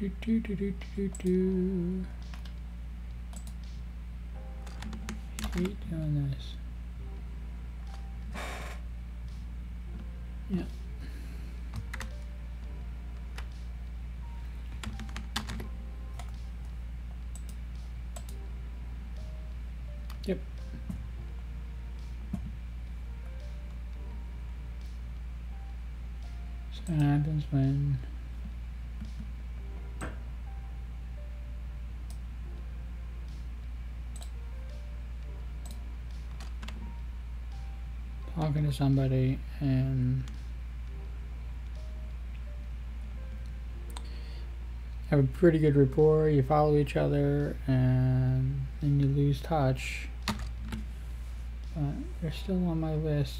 do, do, do, do, do, do. Hate doing this. Yeah. Yep. So what happens when to somebody and have a pretty good rapport, you follow each other, and then you lose touch. But they're still on my list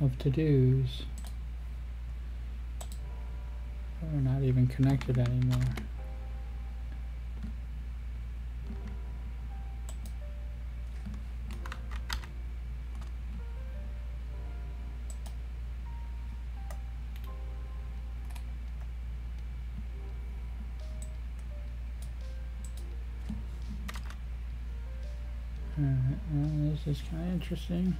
of to-dos. We're not even connected anymore. Is kind of interesting.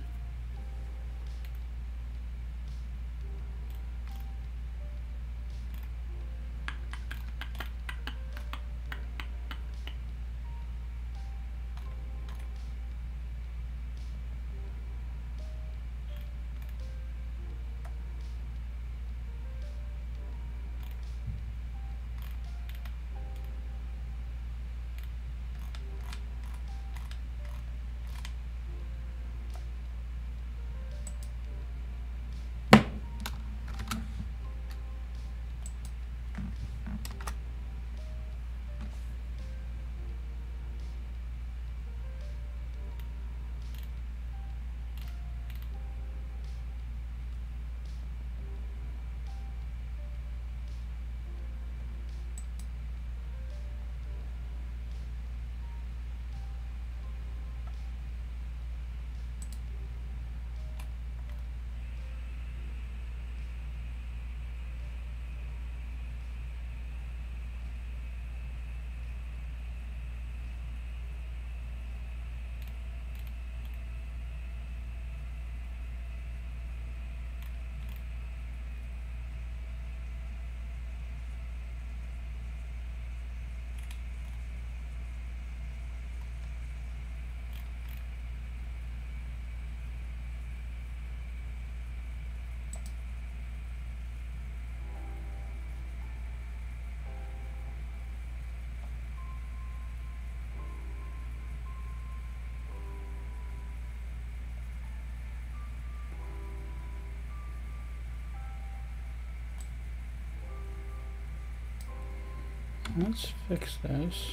Let's fix this.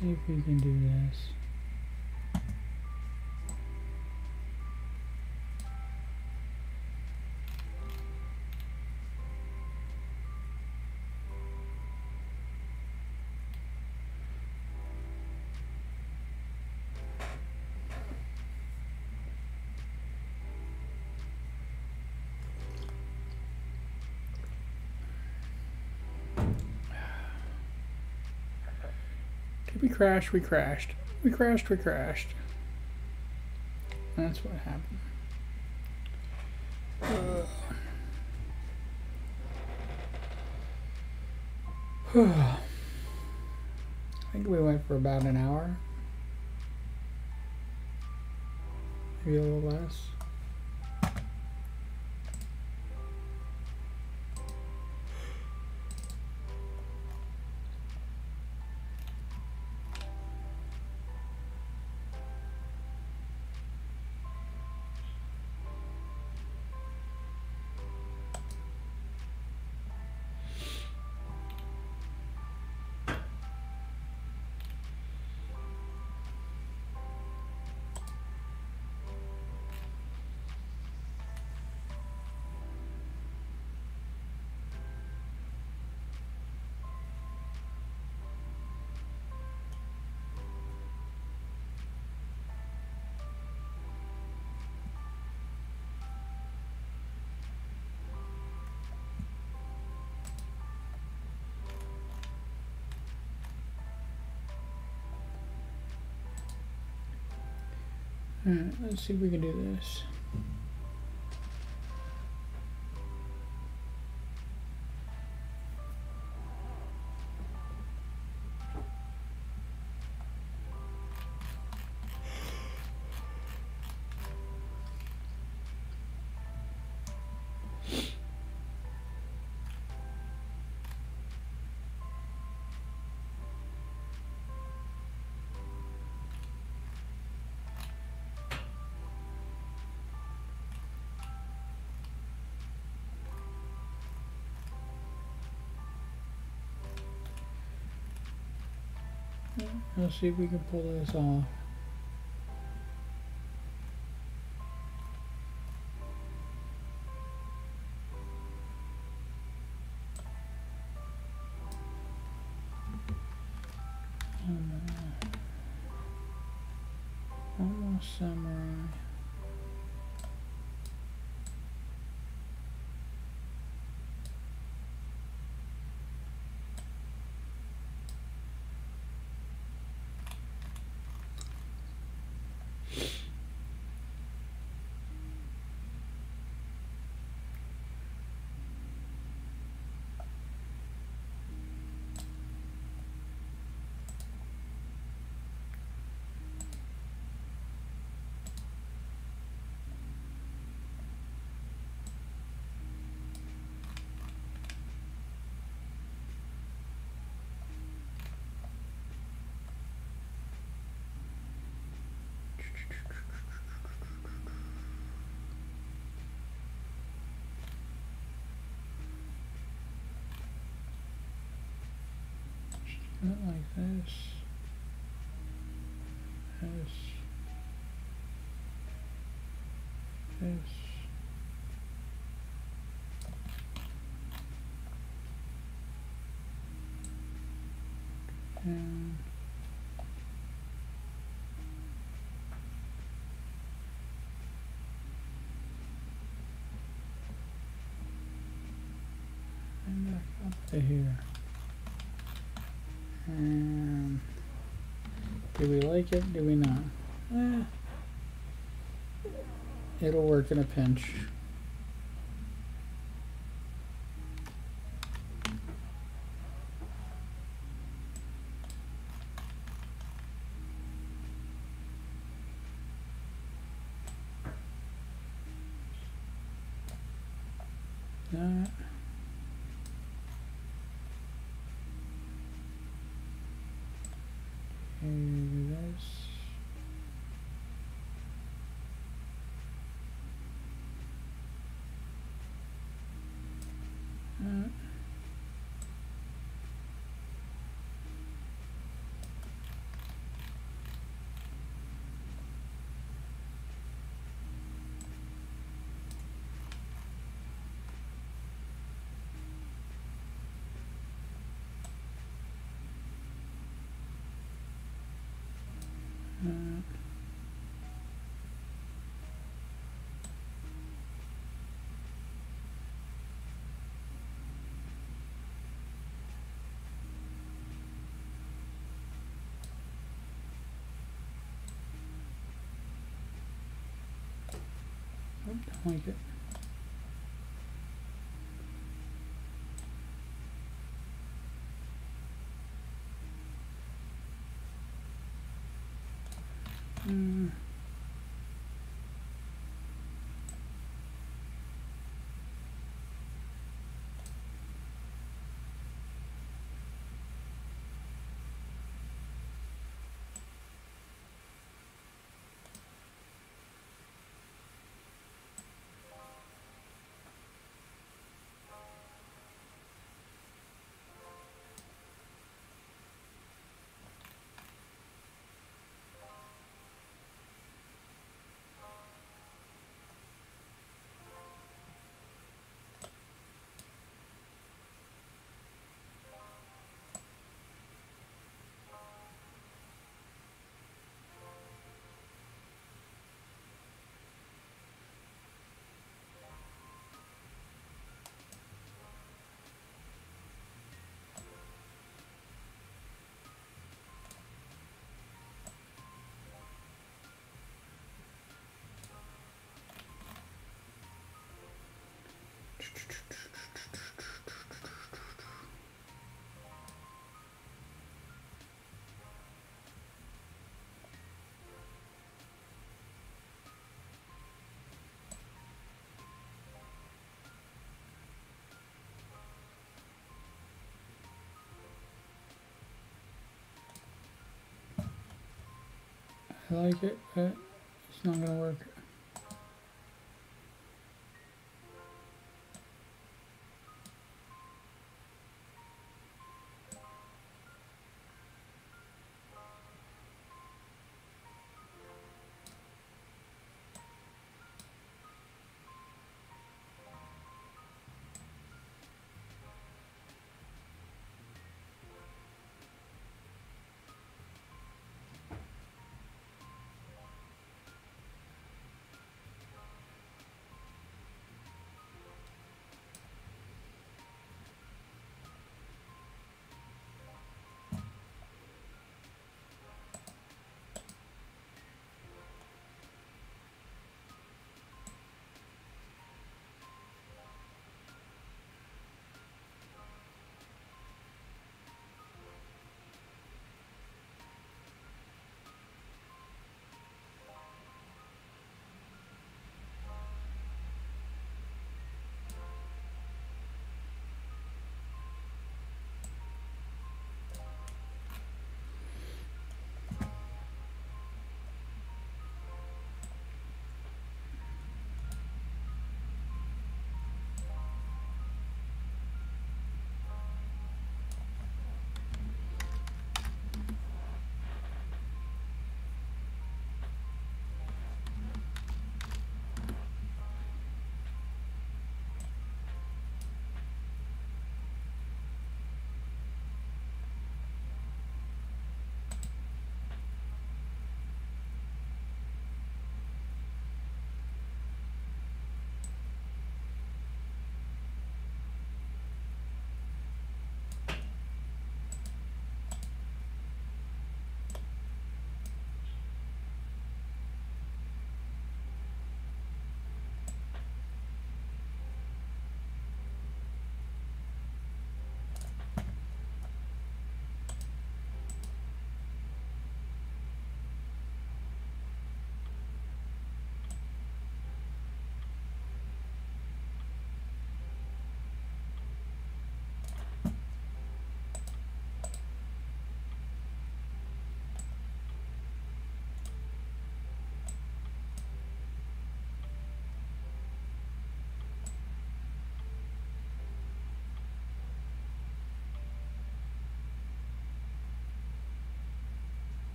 See if we can do this. We crashed, we crashed, we crashed, we crashed. That's what happened. Uh. I think we went for about an hour. Maybe a little less. Alright, let's see if we can do this. See if we can pull this off. Not like this. This. This. And back up to here. And do we like it? Do we not? Eh, it'll work in a pinch. That. And this. Uh, uh, oh, don't like it. I like it, but it's not going to work.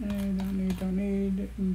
Okay, don't need, don't need. Mm.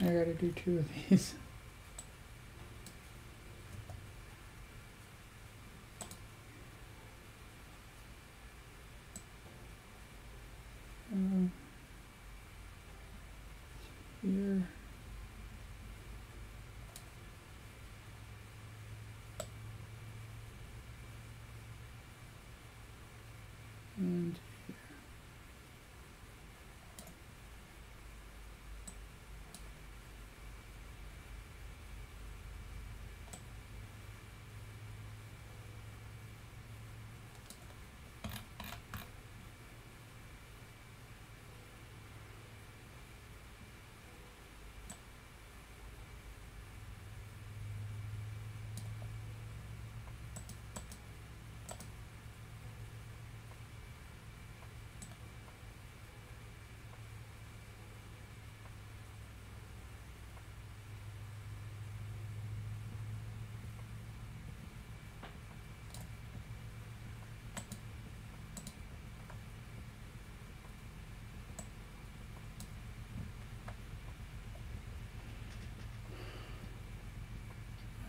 I gotta do two of these. Um, here. And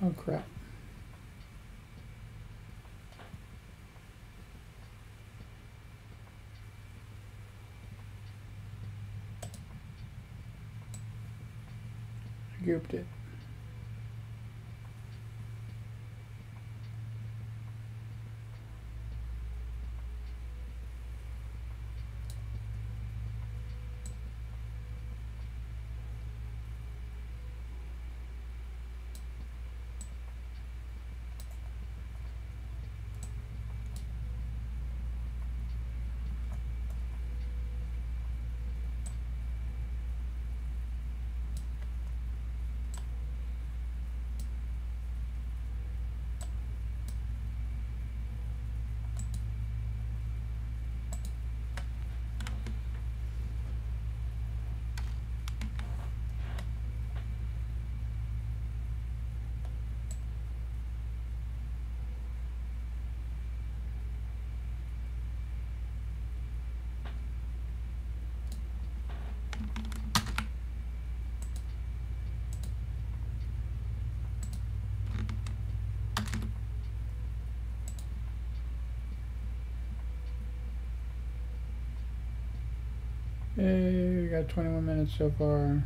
Oh crap. I grouped it. Hey, we got 21 minutes so far.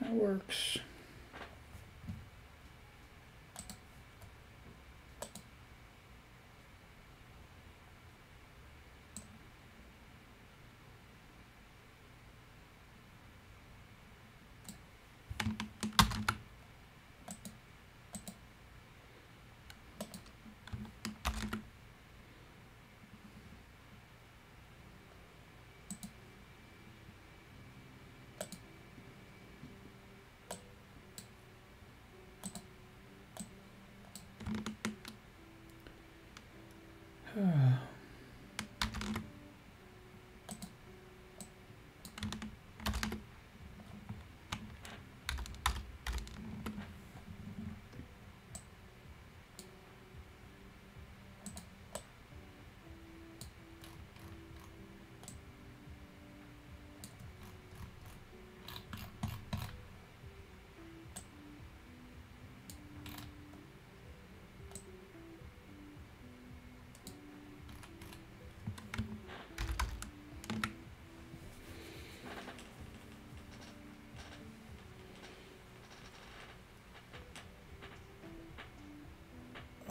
That works. Yeah.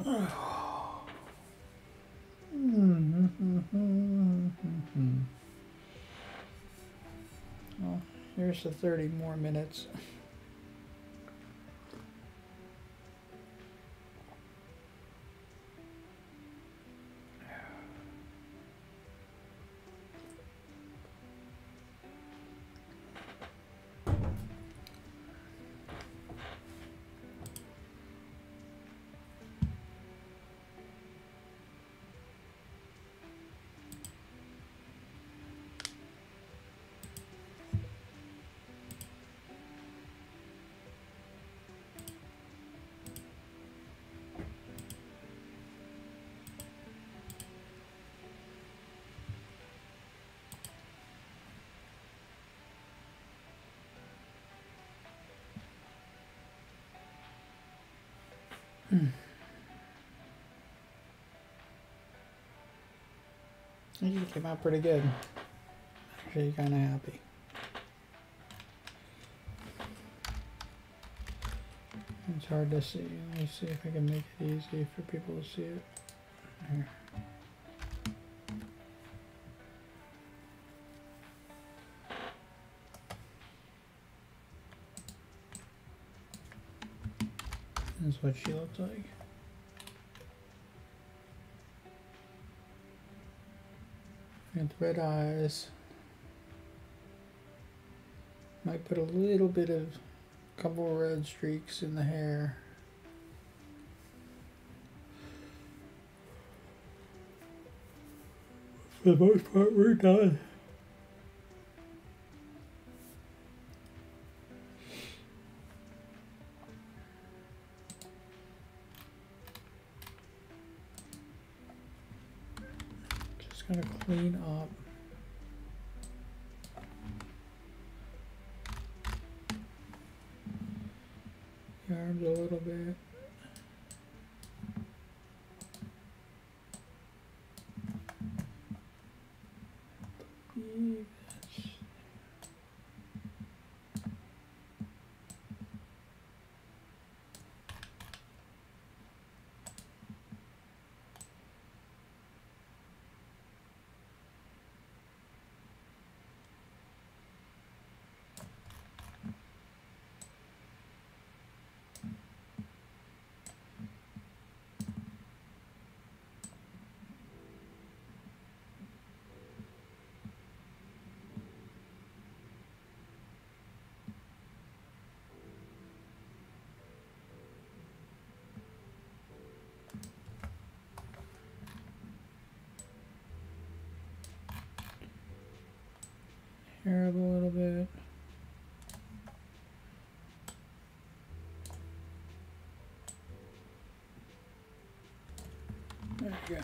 Well, oh, here's the 30 more minutes. Hmm. You came out pretty good. Actually, kind of happy. It's hard to see. Let me see if I can make it easy for people to see it. Here. What she looks like. And red eyes. Might put a little bit of couple red streaks in the hair. For the most part, we're done. Go.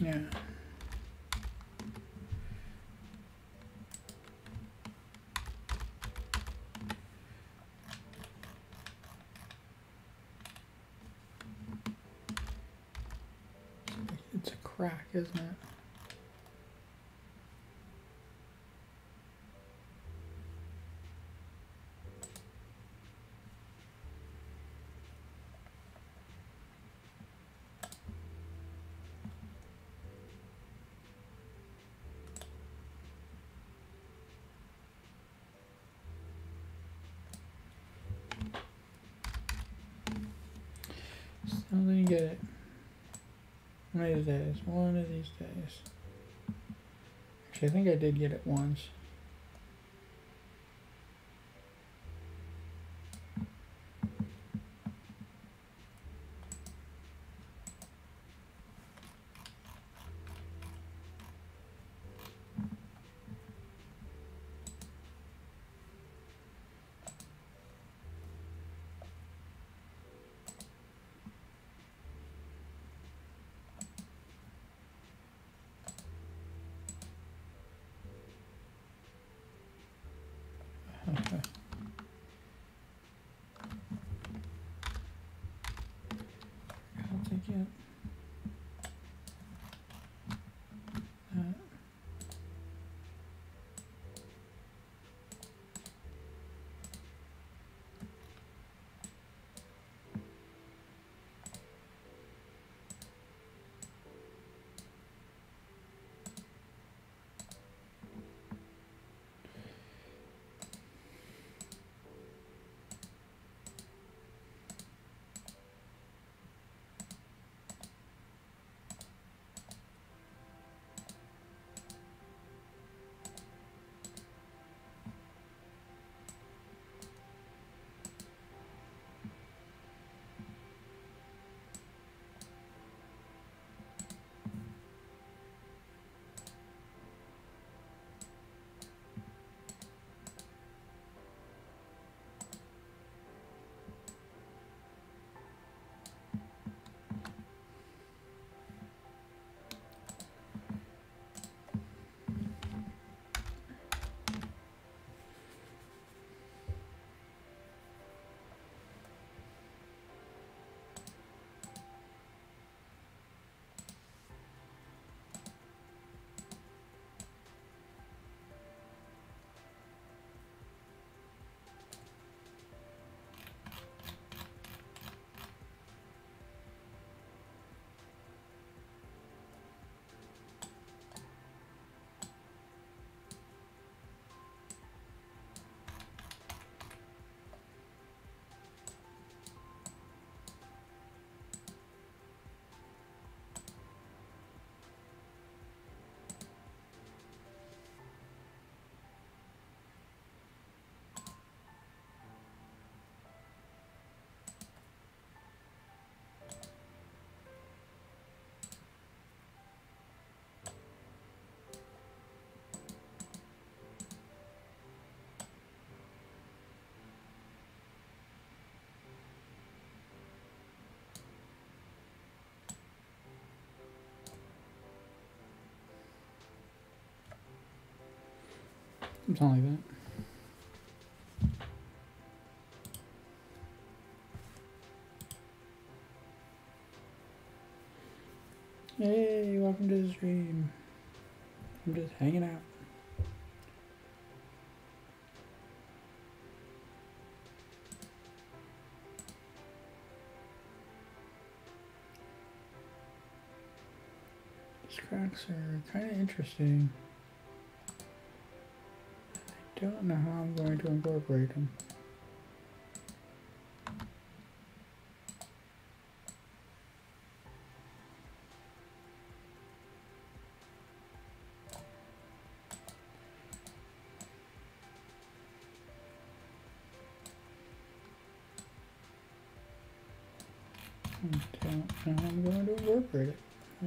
Yeah. It's a crack, isn't it? Still didn't get it. One of these days. One of these days. Actually, I think I did get it once. Something like that. Hey, welcome to the stream. I'm just hanging out. These cracks are kind of interesting. Don't know how I'm going to incorporate them. I don't know how I'm going to incorporate it. I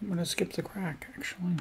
I'm gonna skip the crack actually.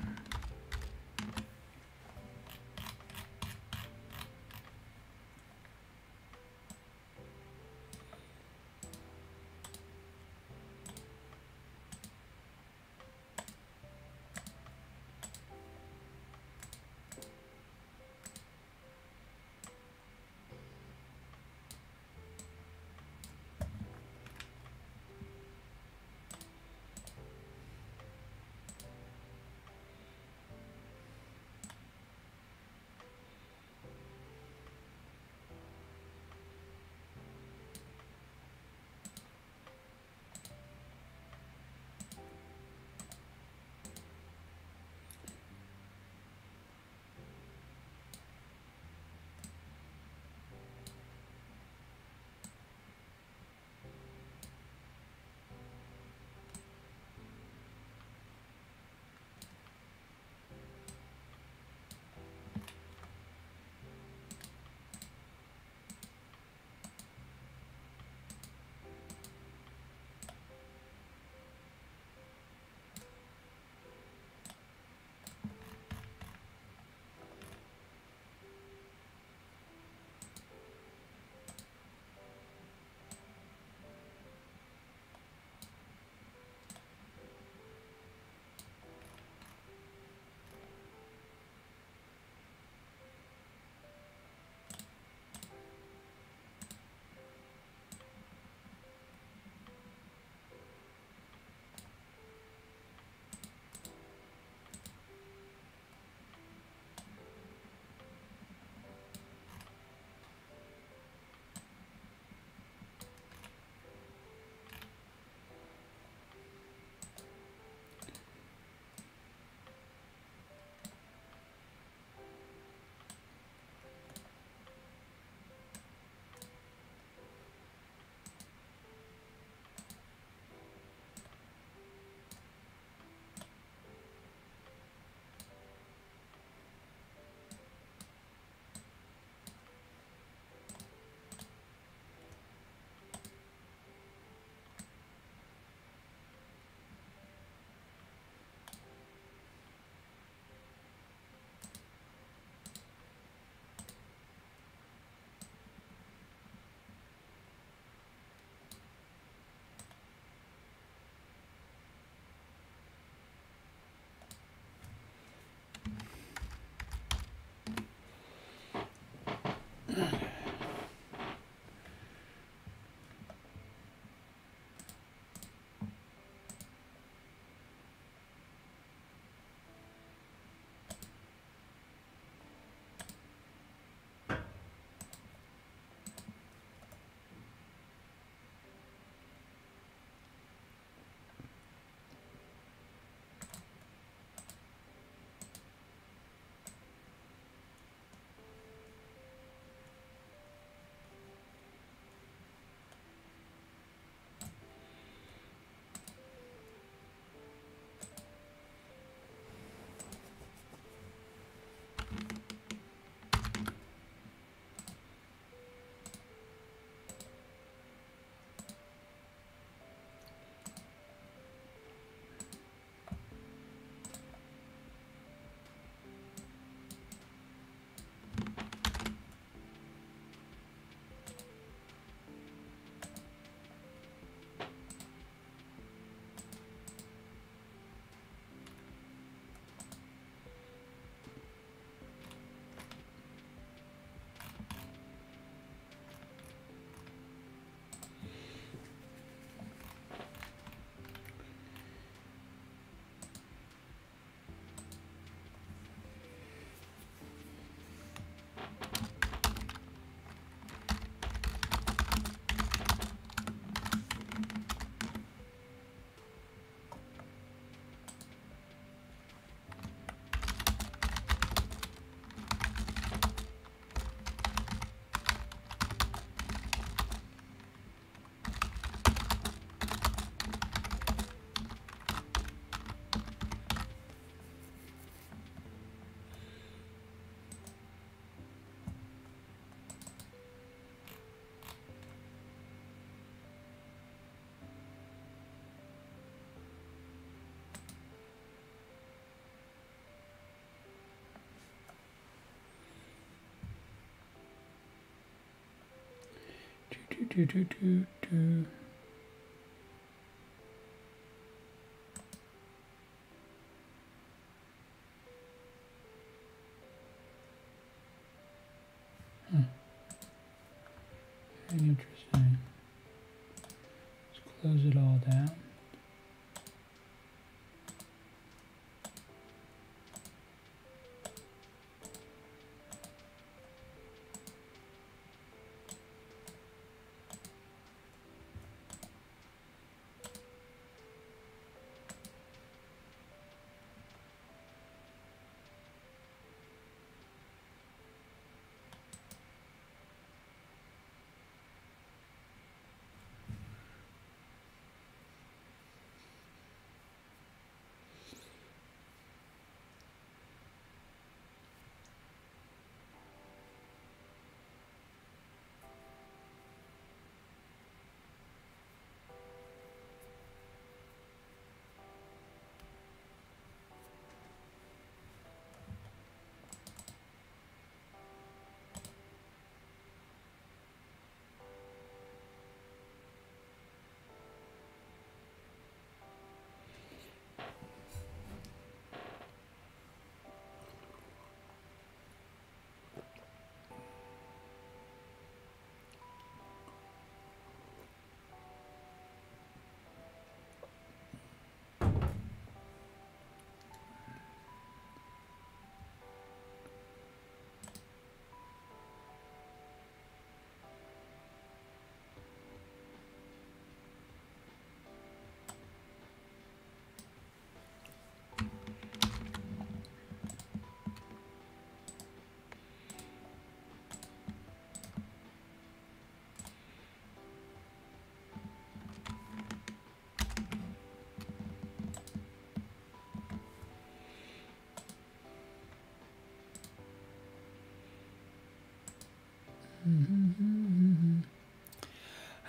Do, do, do, do, do.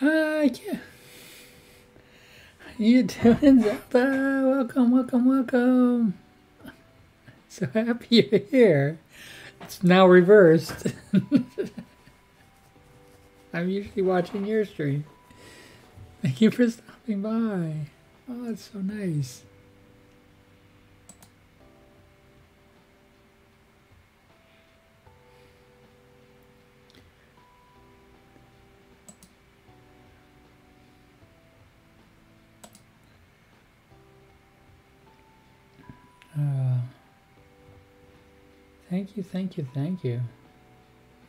Hi, yeah. How you doing, Zappa? Welcome, welcome, welcome. So happy you're here. It's now reversed. I'm usually watching your stream. Thank you for stopping by. Oh, it's so nice. You, thank you, thank you.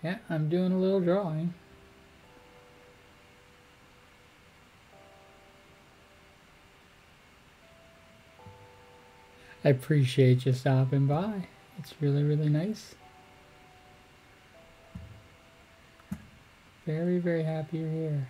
Yeah, I'm doing a little drawing. I appreciate you stopping by. It's really, really nice. Very, very happy you're here.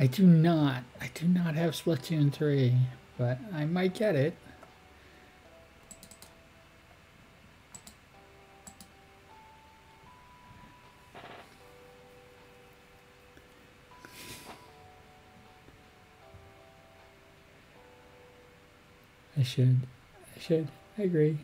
I do not. I do not have Splatoon 3, but I might get it. I should. I should. I agree.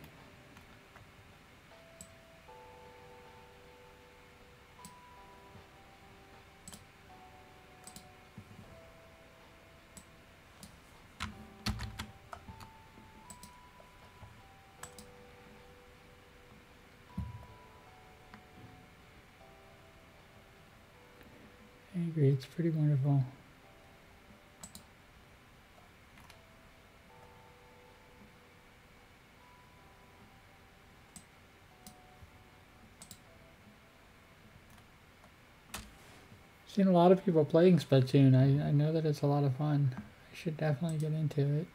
I agree. It's pretty wonderful. Seen a lot of people playing Splatoon. I, I know that it's a lot of fun. I should definitely get into it.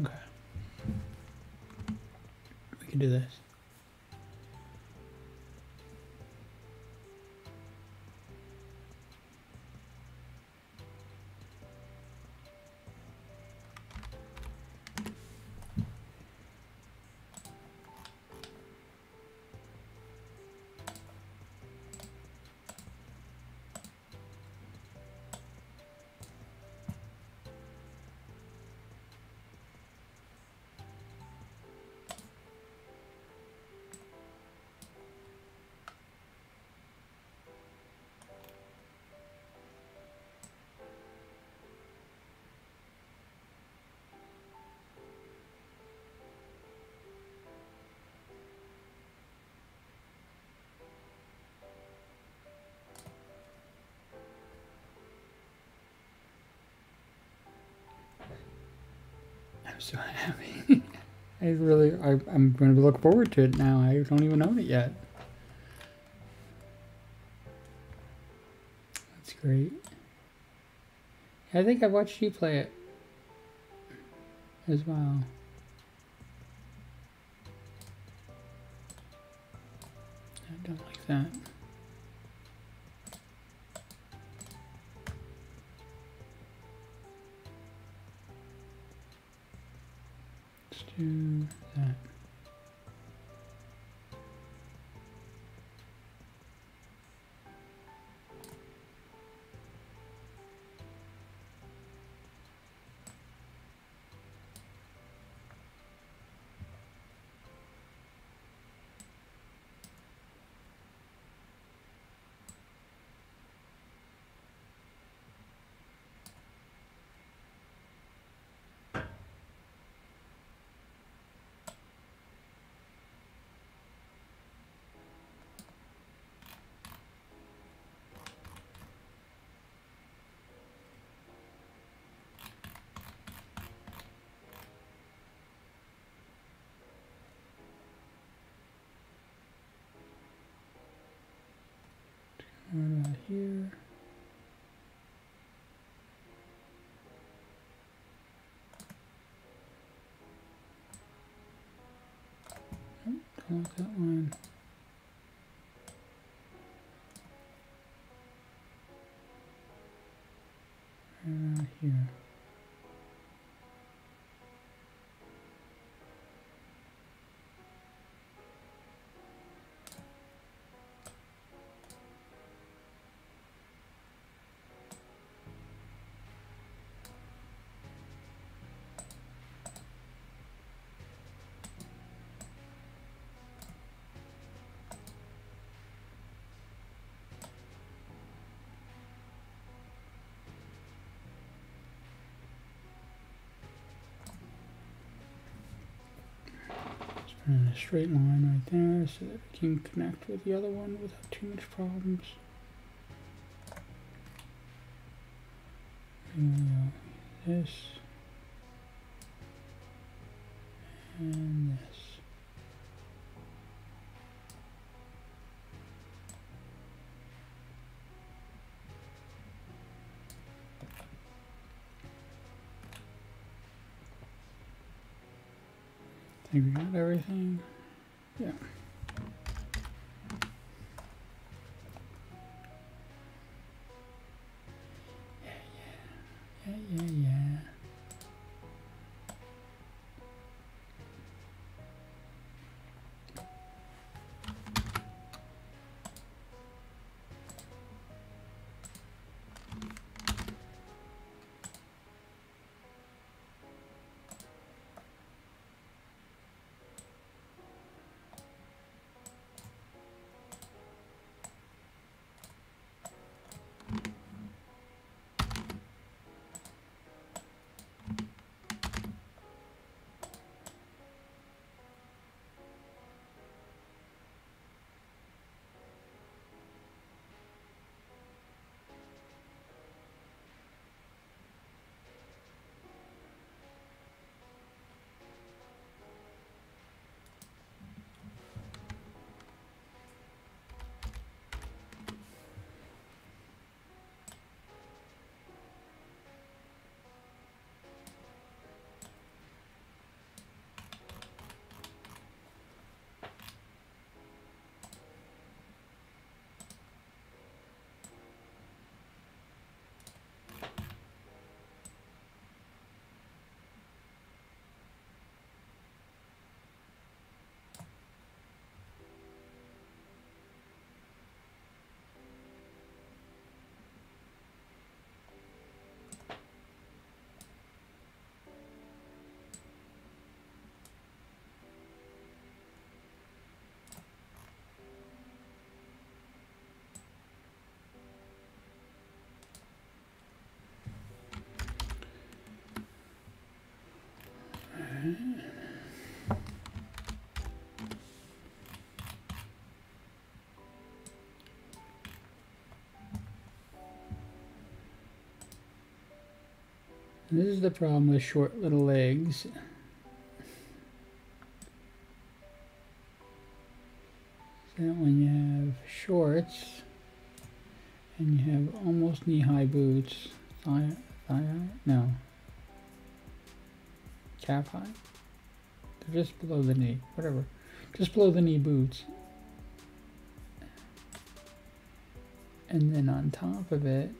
Okay. We can do this. So happy. I really, I, I'm going to look forward to it now. I don't even own it yet. That's great. I think I've watched you play it as well. I don't like that. Do What about here? Nope, don't that line. In a straight line right there so that we can connect with the other one without too much problems. We. Uh, this We got everything? This is the problem with short little legs. that when you have shorts and you have almost knee-high boots, thigh, thigh high? No. Calf high? They're just below the knee, whatever. Just below the knee boots. And then on top of it,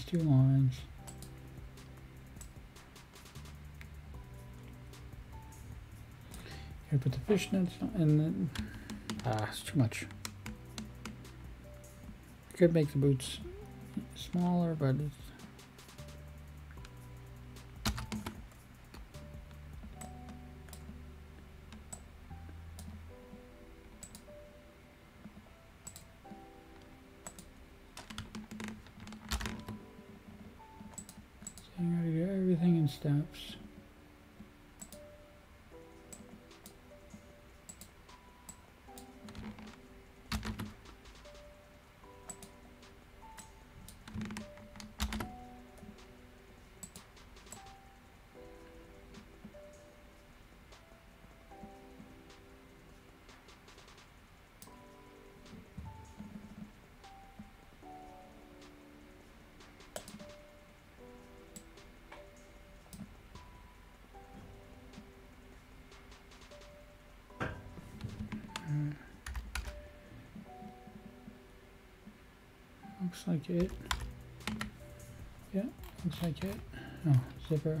these two lines. Here, put the fishnets and then, ah, it's too much. Could make the boots smaller, but it's like it. Yeah, looks like it. Oh, zipper.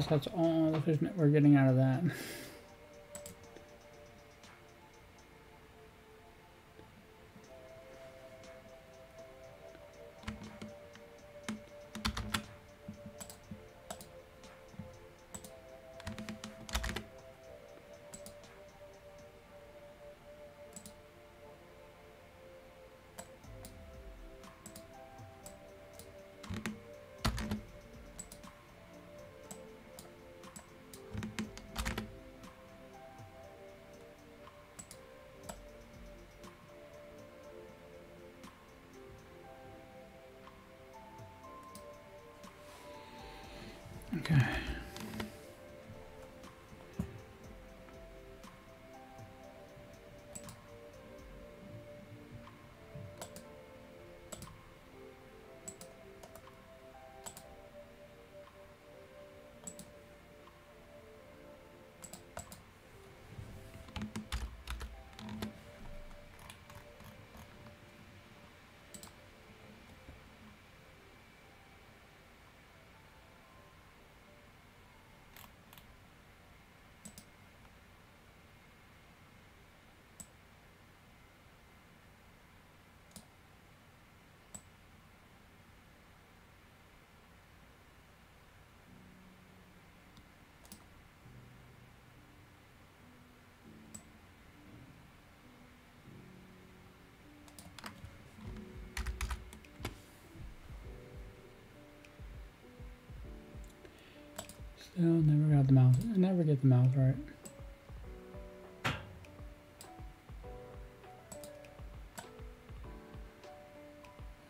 guess that's all the fishnet we're getting out of that. Okay. Never got the mouth. I never get the mouth right.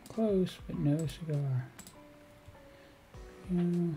Close, but no cigar. Yeah.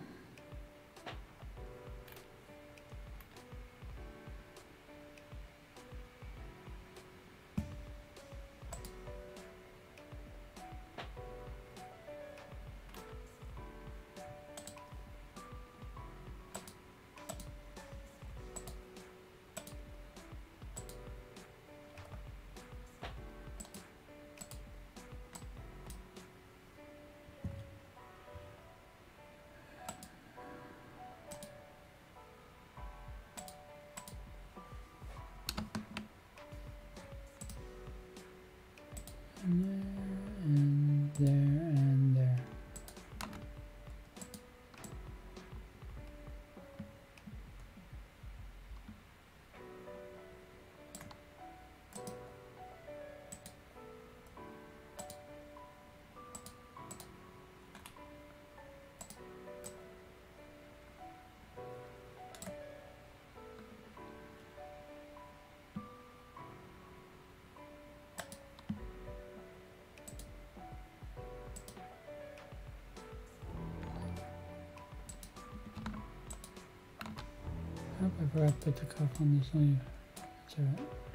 Hope I forgot to put the cuff on the sleeve. That's alright.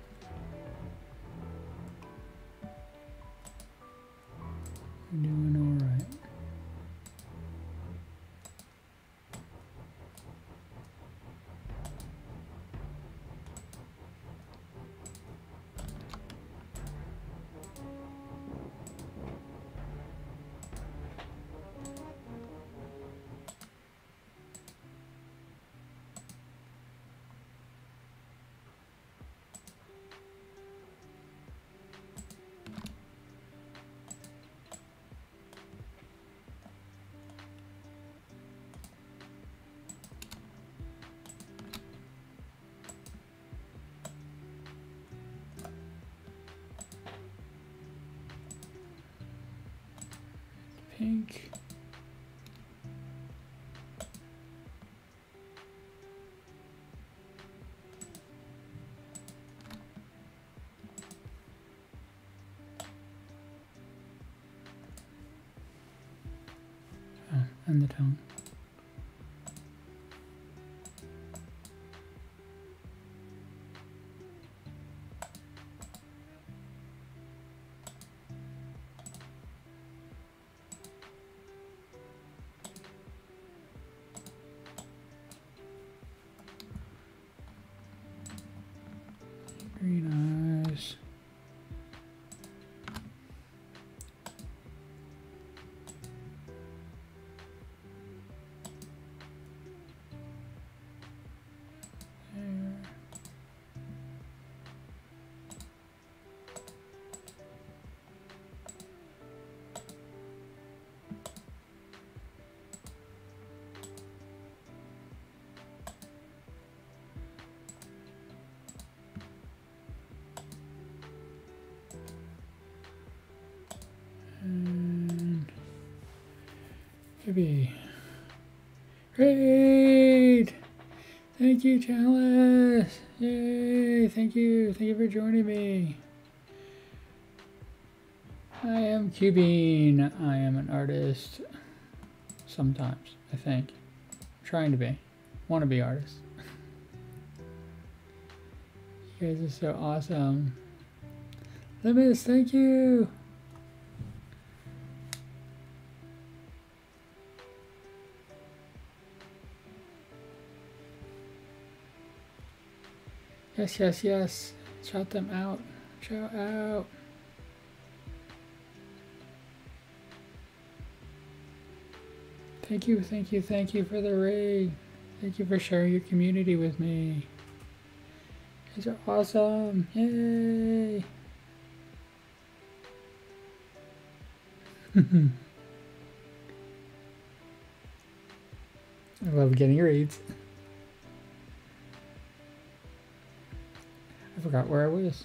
Pink. Oh, and the tongue. Gibby. Great! Thank you, Chalice! Yay! Thank you. Thank you for joining me. I am Cuebean. I am an artist. Sometimes, I think. I'm Trying to be. Want to be artist. you guys are so awesome. Limits, thank you. Yes, yes, yes. Shout them out. Shout out. Thank you, thank you, thank you for the raid. Thank you for sharing your community with me. Guys are awesome. Yay. I love getting raids. I forgot where I was.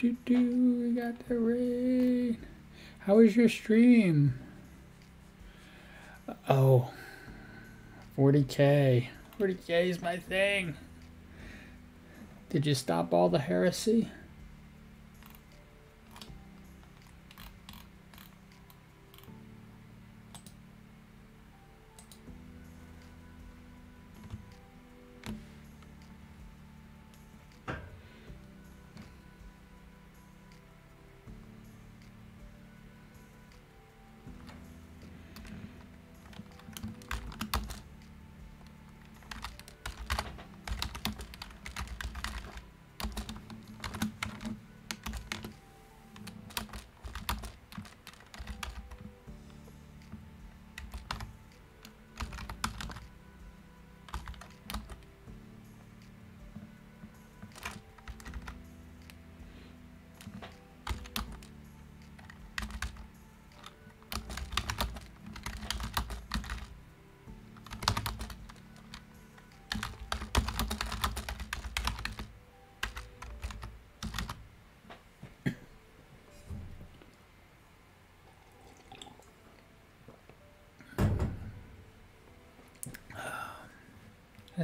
Do do, we got the rain. How was your stream? Oh, 40k. 40k is my thing. Did you stop all the heresy?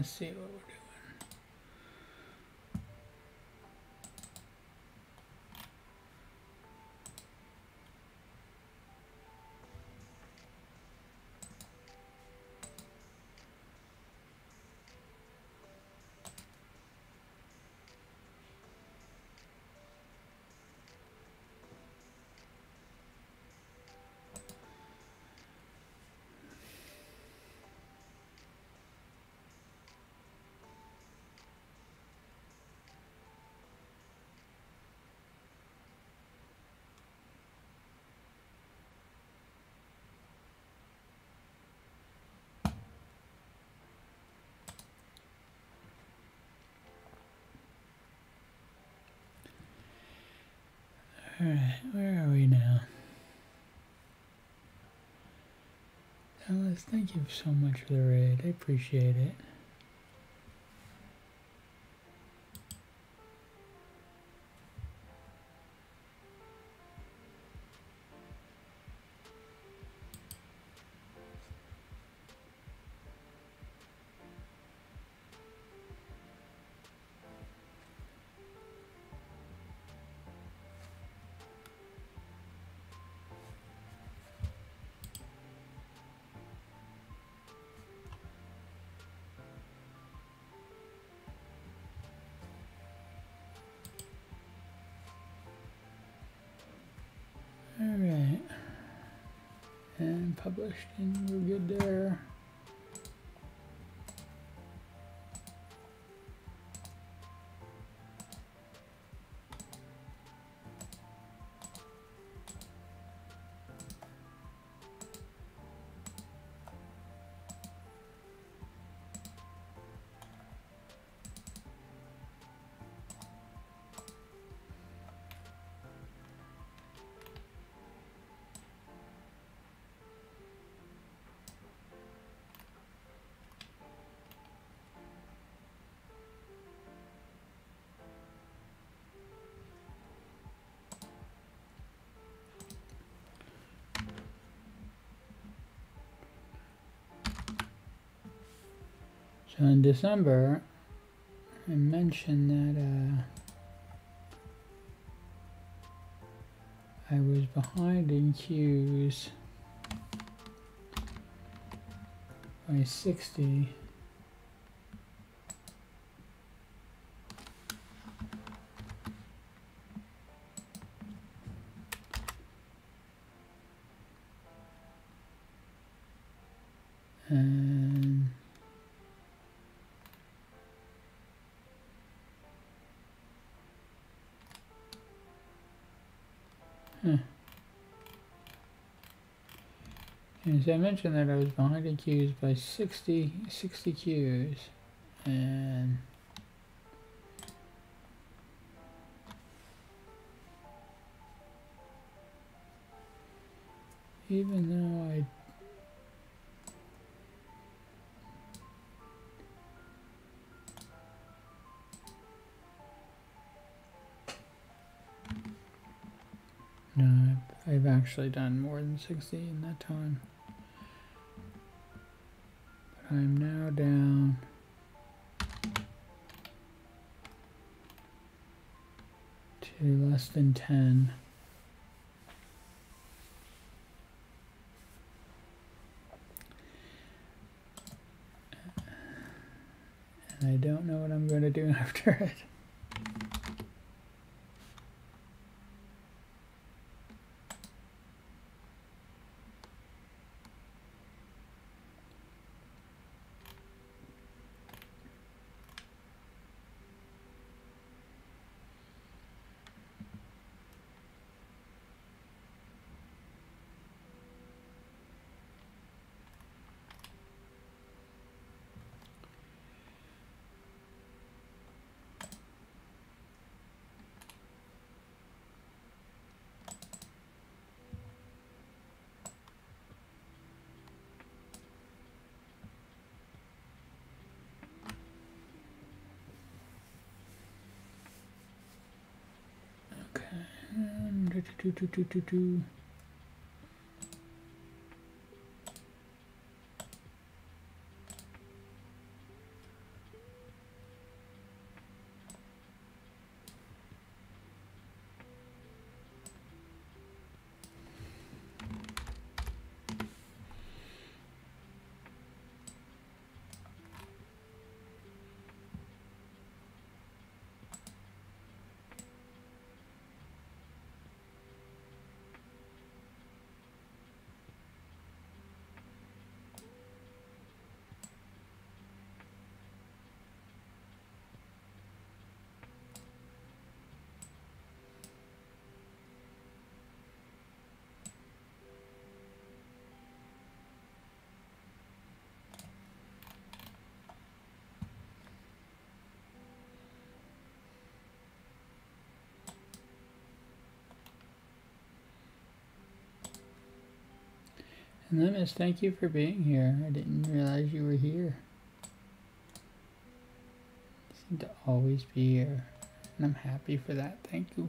Let's see Alright, where are we now? Alice, thank you so much for the raid. I appreciate it. So in December, I mentioned that uh, I was behind in queues by 60. I mentioned that I was behind the queues by 60, 60 queues, and even though I No, I've actually done more than 60 in that time. I'm now down to less than 10. And I don't know what I'm going to do after it. Do, do, do, do, Lemus, thank you for being here. I didn't realize you were here. You seem to always be here. And I'm happy for that. Thank you.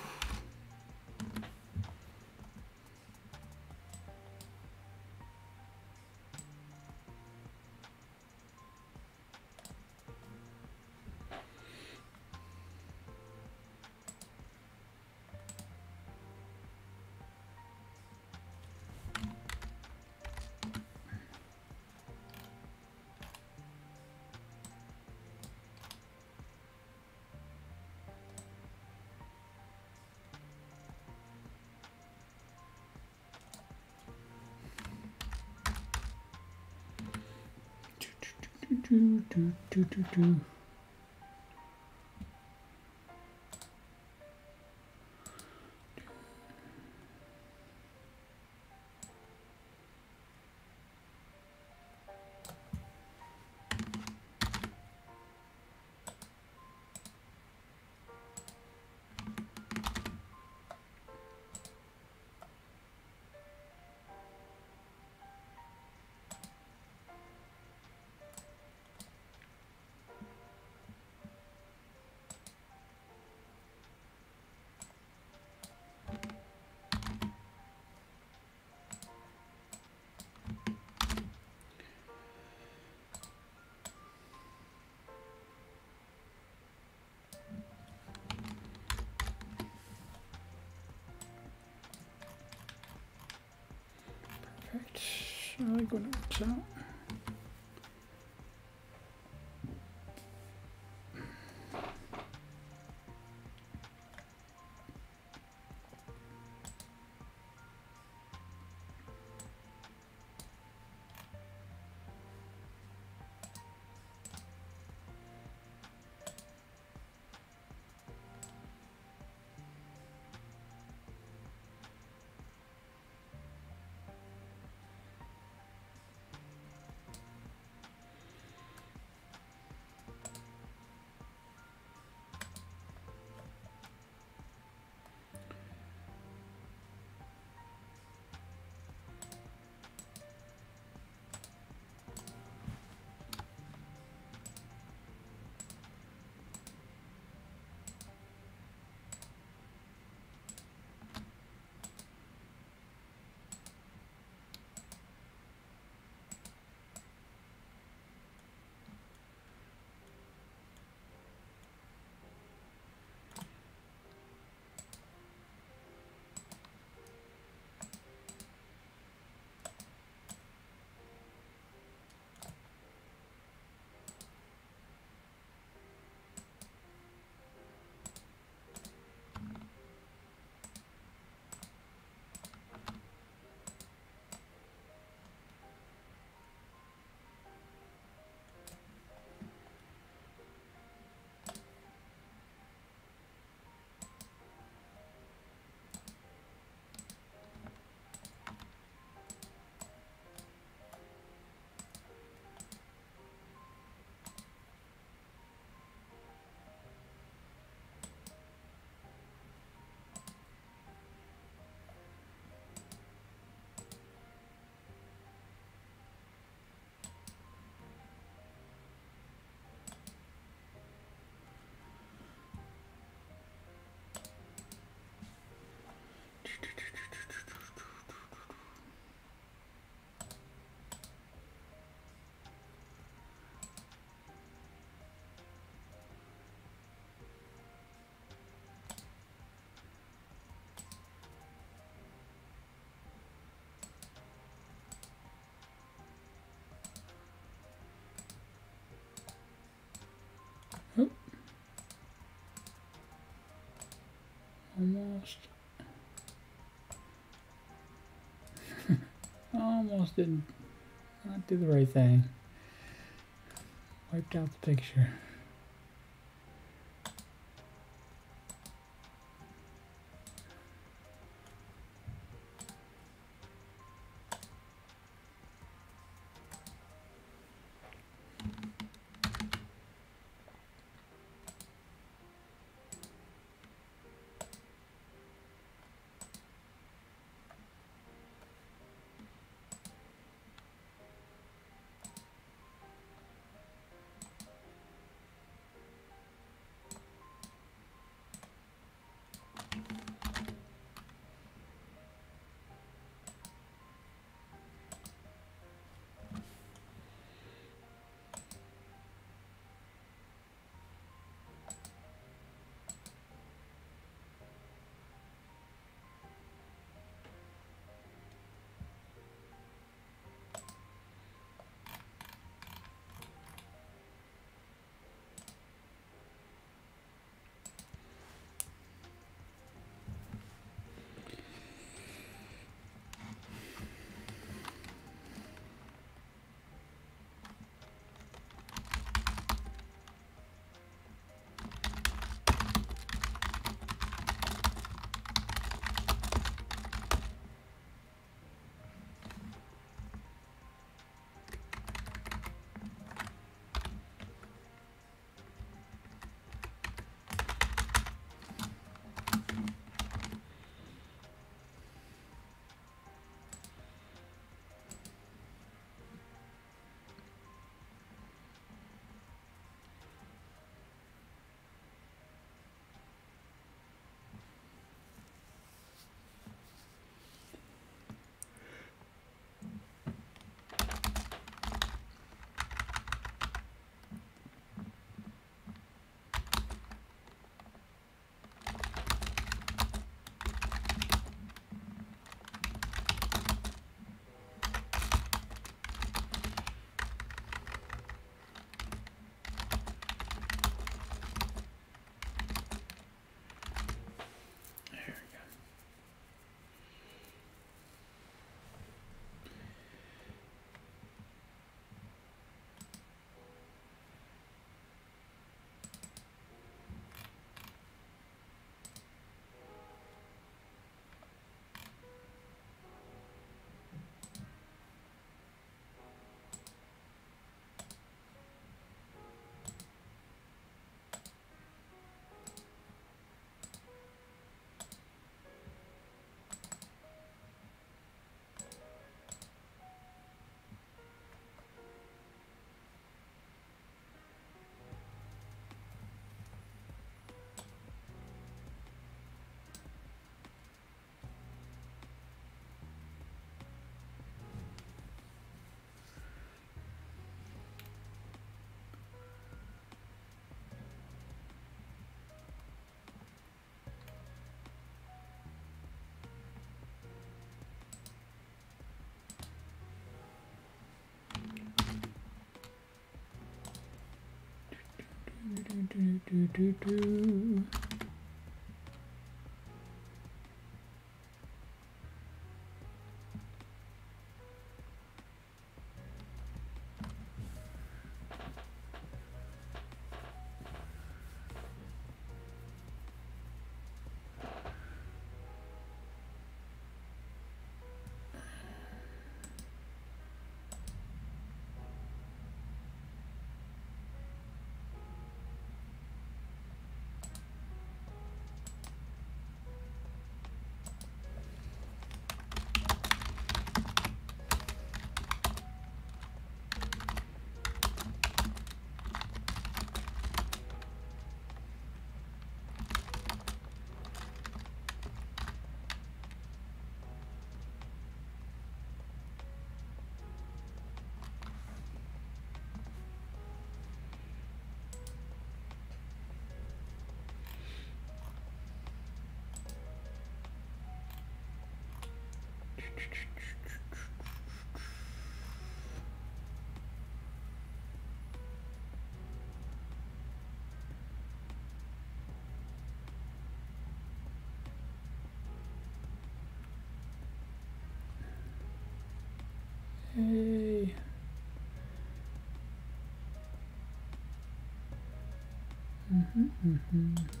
do, do, do, do, do. Perfect. I like when it works out. Almost. Almost didn't not do the right thing. Wiped out the picture. Do, do, do, do. Hey. Mm-hmm. Mm-hmm,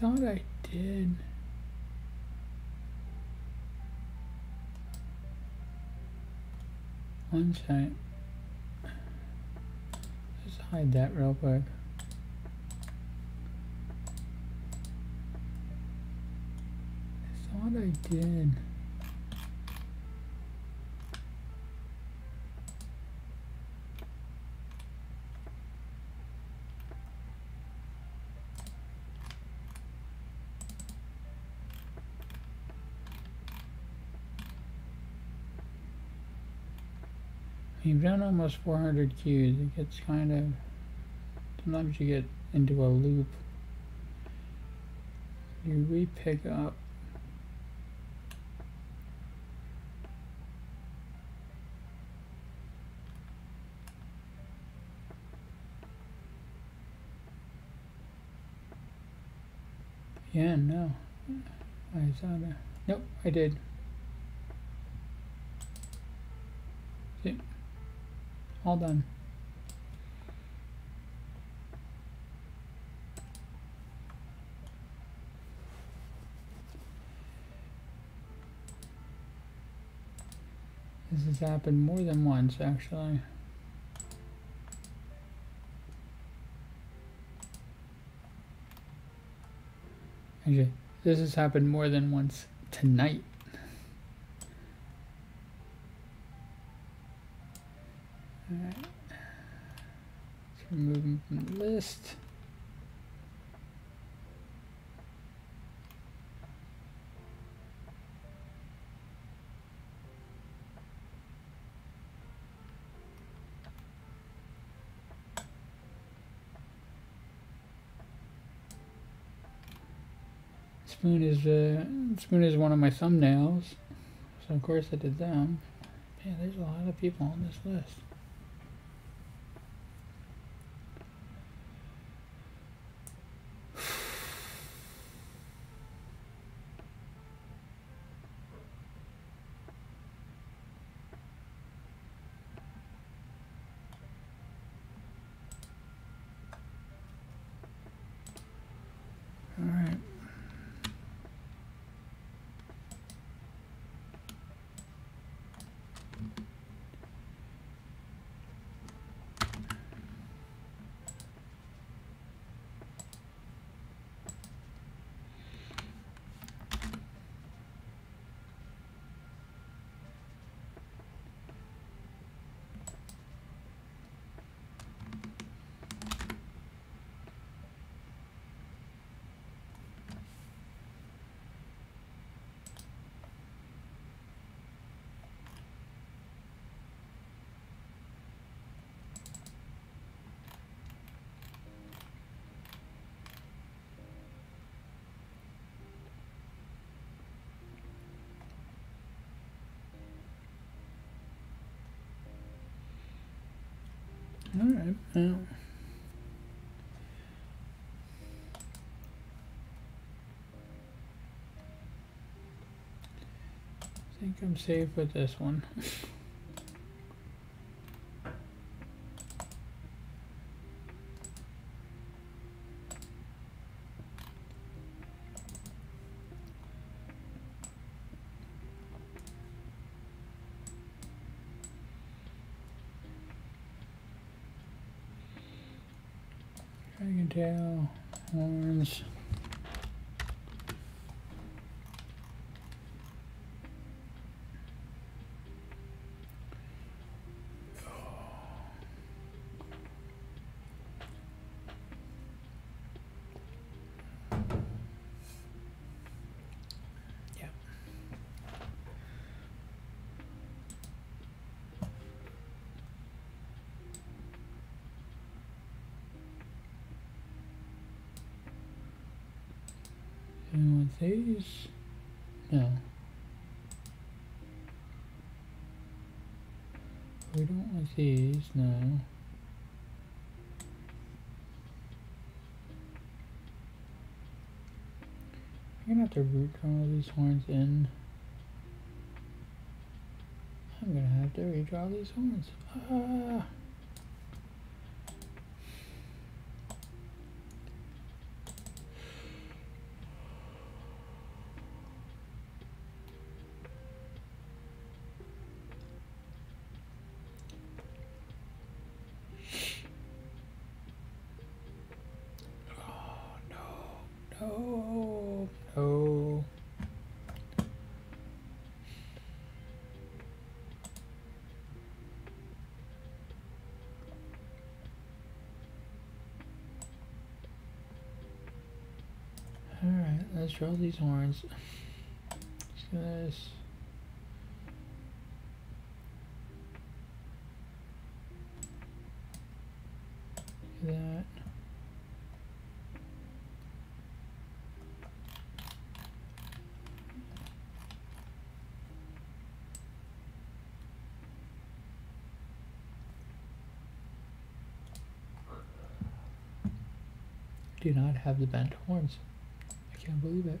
thought I did. One sec. Let's hide that real quick. I thought I did. You've done almost 400 cues. It gets kind of. Sometimes you get into a loop. You re pick up. Yeah, no. I saw that. Nope, I did. See? All done. This has happened more than once, actually. Actually, this has happened more than once tonight. List. Spoon is uh, Spoon is one of my thumbnails, so of course I did them. Man, there's a lot of people on this list. All right. Alright, well. I think I'm safe with this one. Dragon tail, horns. Yeah. And with these, no. We don't want these, no. I'm gonna have to root draw these horns in. I'm gonna have to redraw these horns. Ah. No, no. Alright, these horns. Let's that. do not have the bent horns. I can't believe it.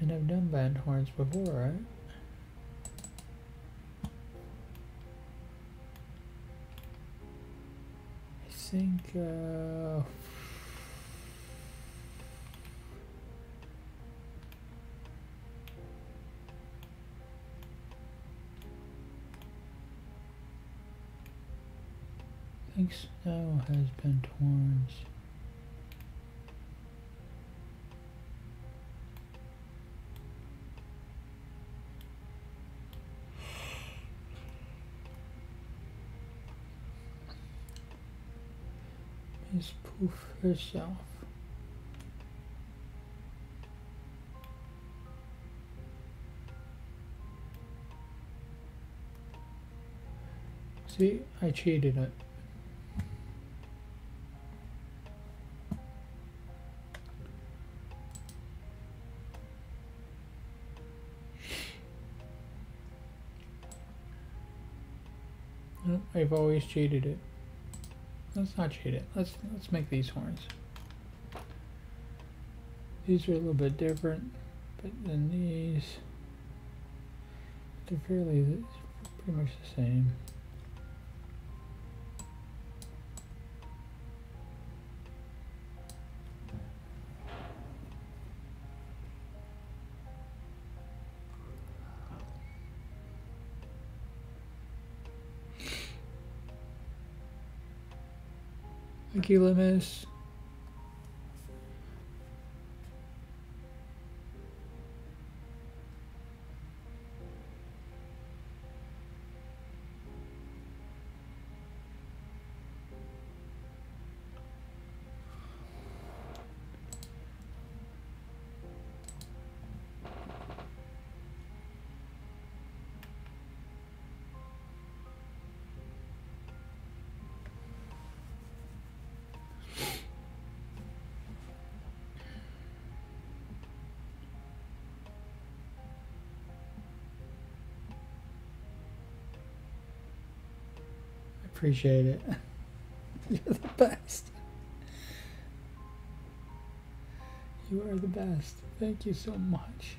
And I've done bent horns before, right? I think, uh, I think snow has bent horns. Herself. See, I cheated it. I've always cheated it. Let's not cheat it. Let's let's make these horns. These are a little bit different, but then these they're fairly pretty much the same. Thank appreciate it. You're the best. You are the best. Thank you so much.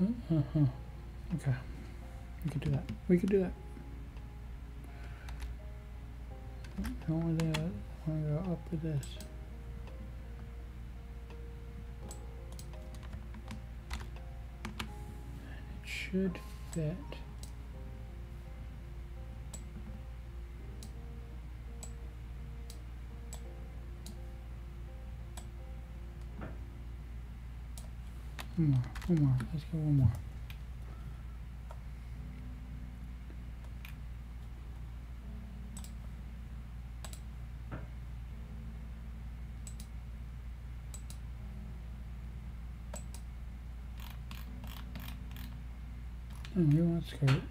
Uh-huh. Okay. We could do that. We could do that. I want to go up with this. It should fit. One more, one more. Let's go one more. Oh, you want skirt.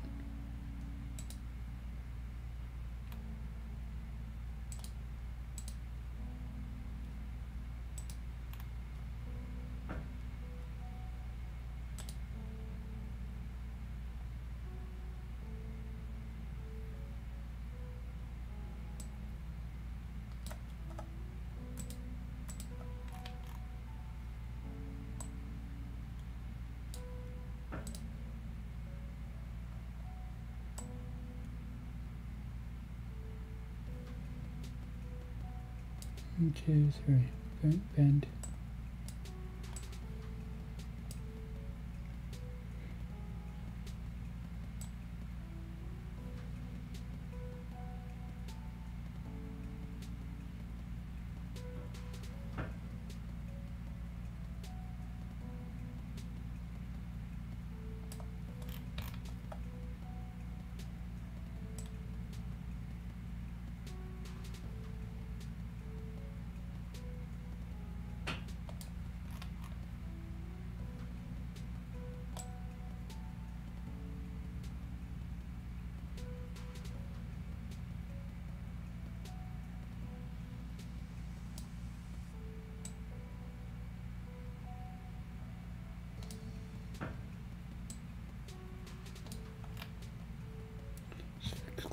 Two, three. Bend.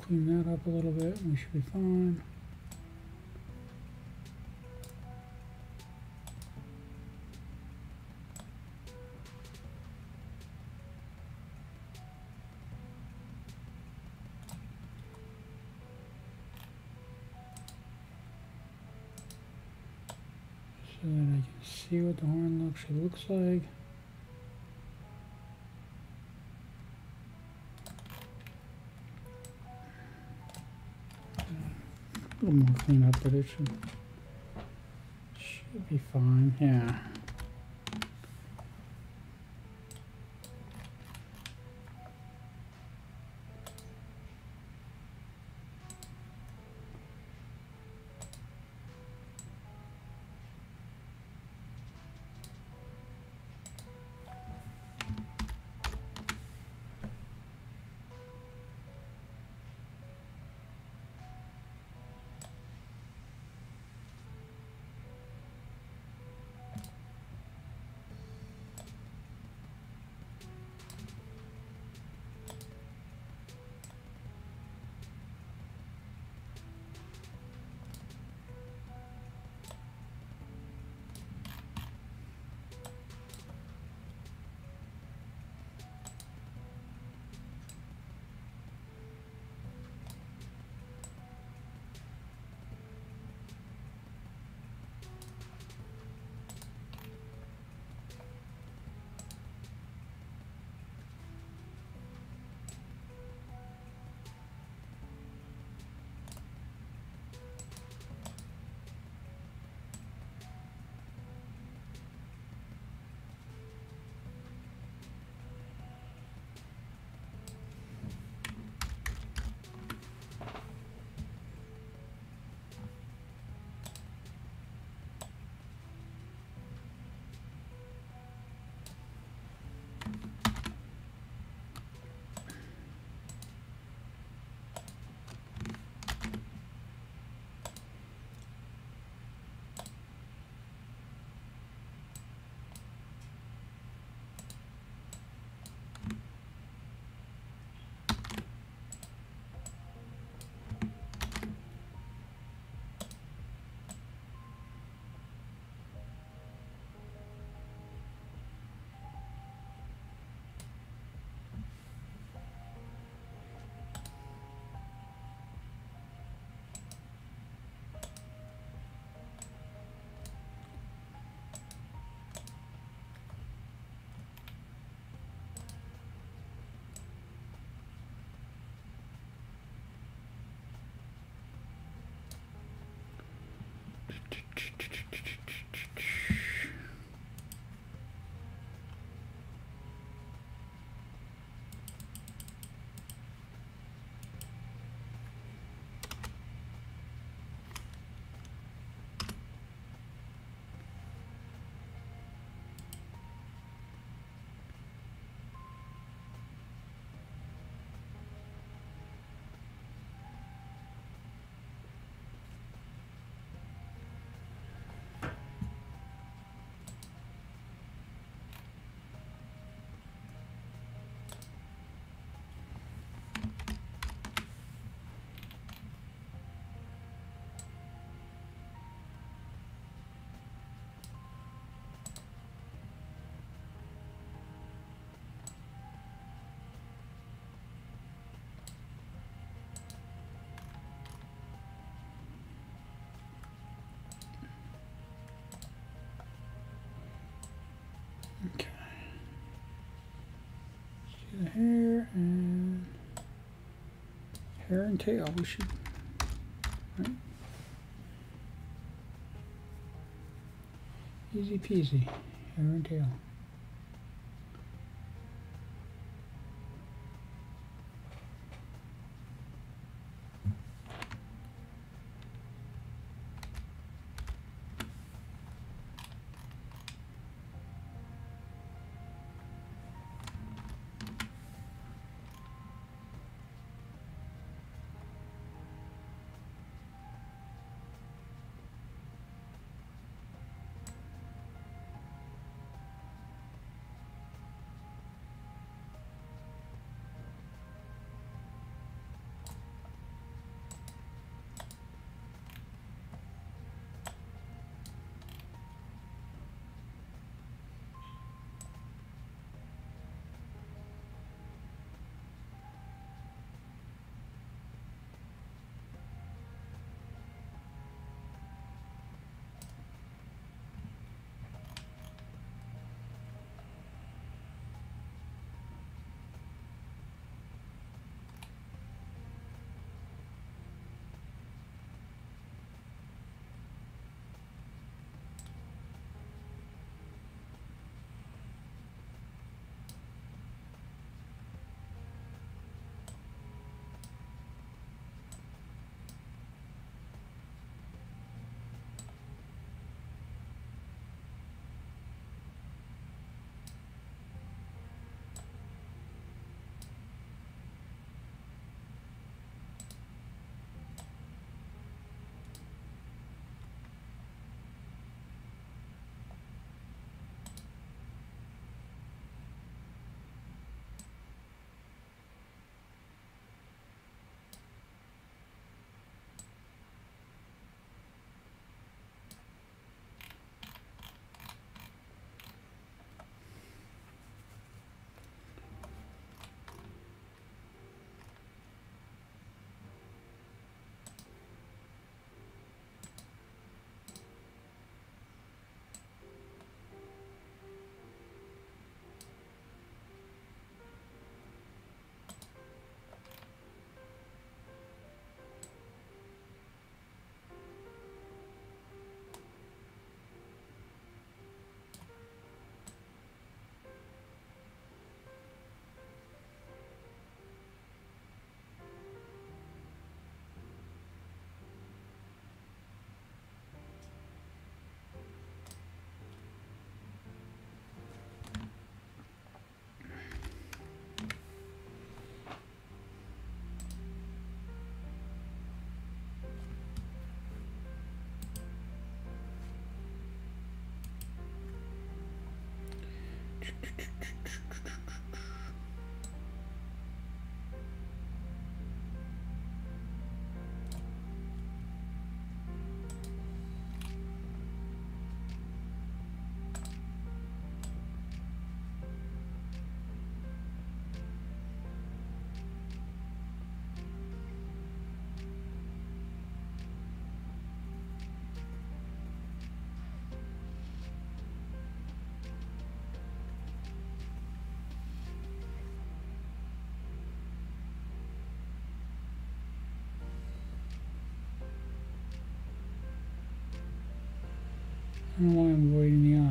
Clean that up a little bit. We should be fine. so that I can see what the horn actually looks like. Little more cleanup, but it should, should be fine. Yeah. Okay. Do the hair and hair and tail. We should. Right? Easy peasy. Hair and tail. I don't know why I'm avoiding the eye.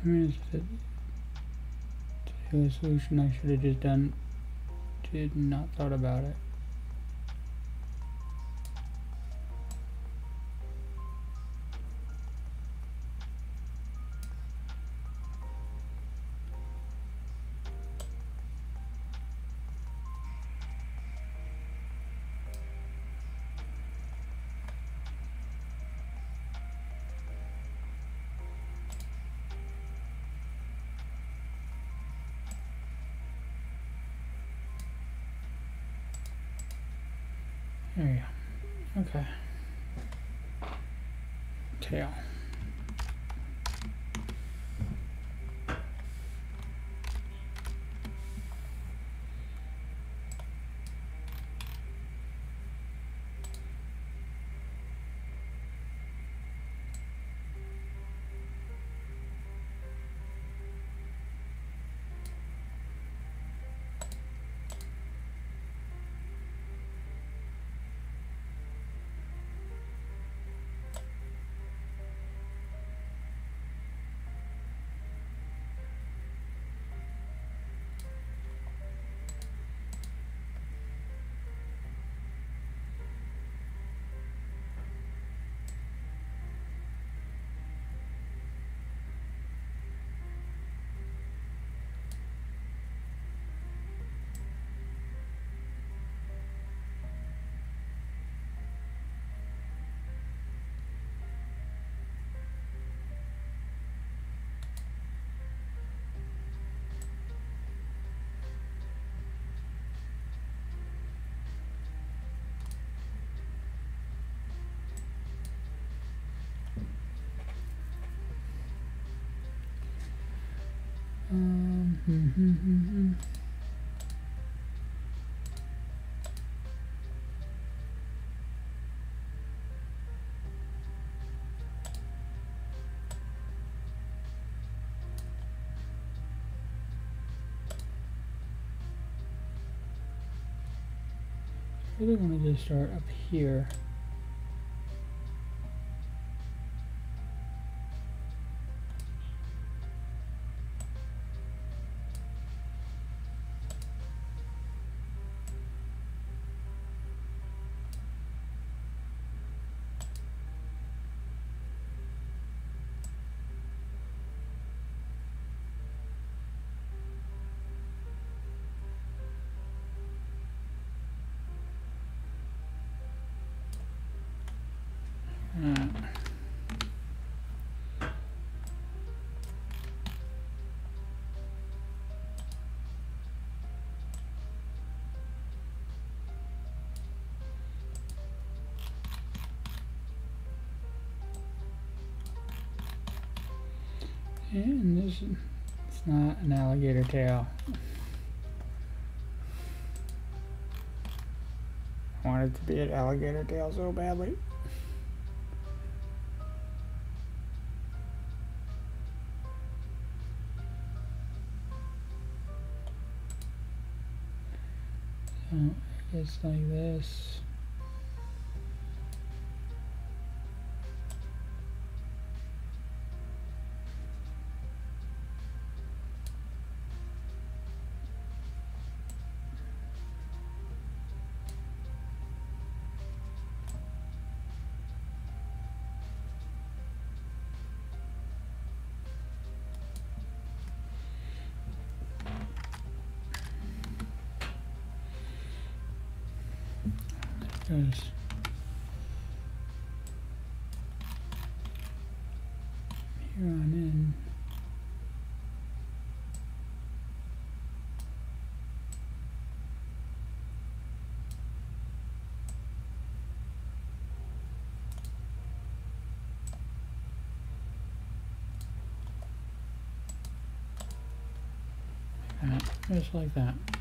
I mean, it's do a solution I should have just done, did not thought about it. Um, hmm, hmm, hmm, hmm. really want to start up here. And this it's not an alligator tail. I wanted to be an alligator tail so badly. So like this. Just like that.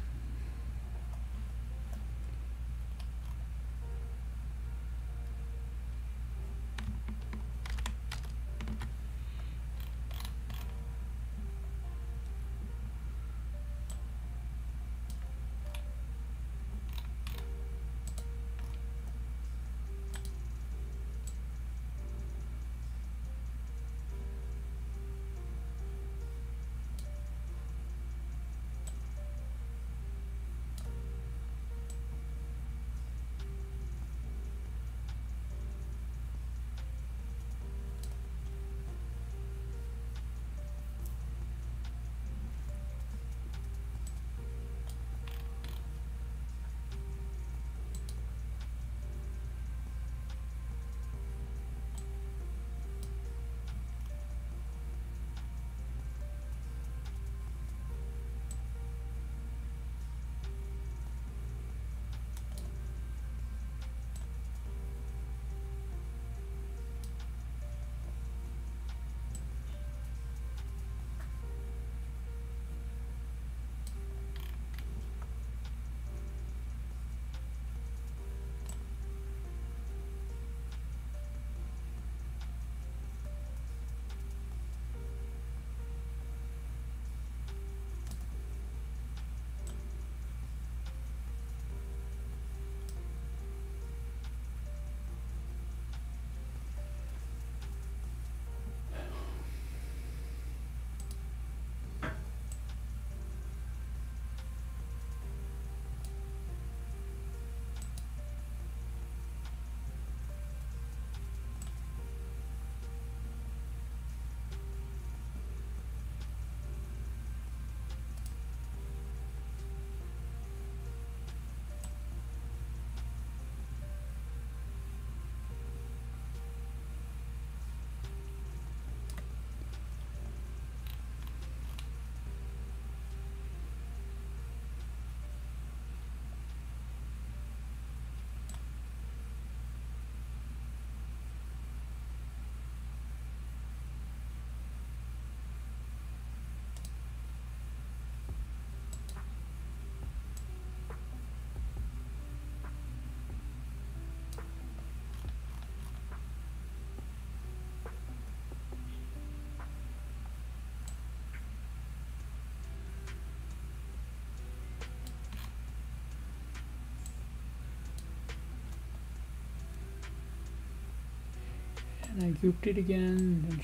And I grouped it again.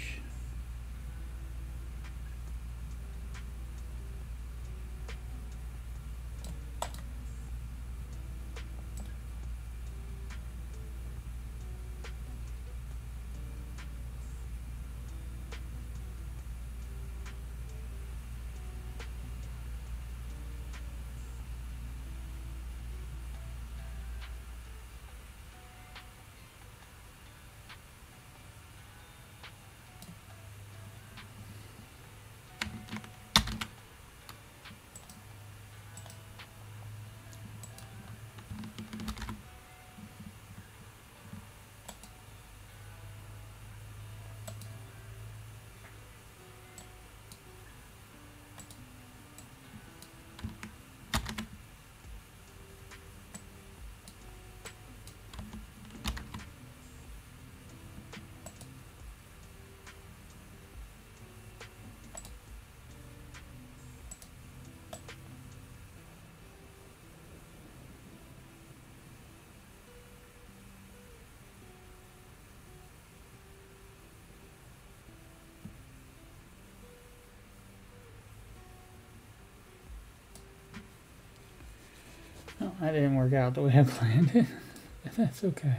That didn't work out the way I planned it. That's okay.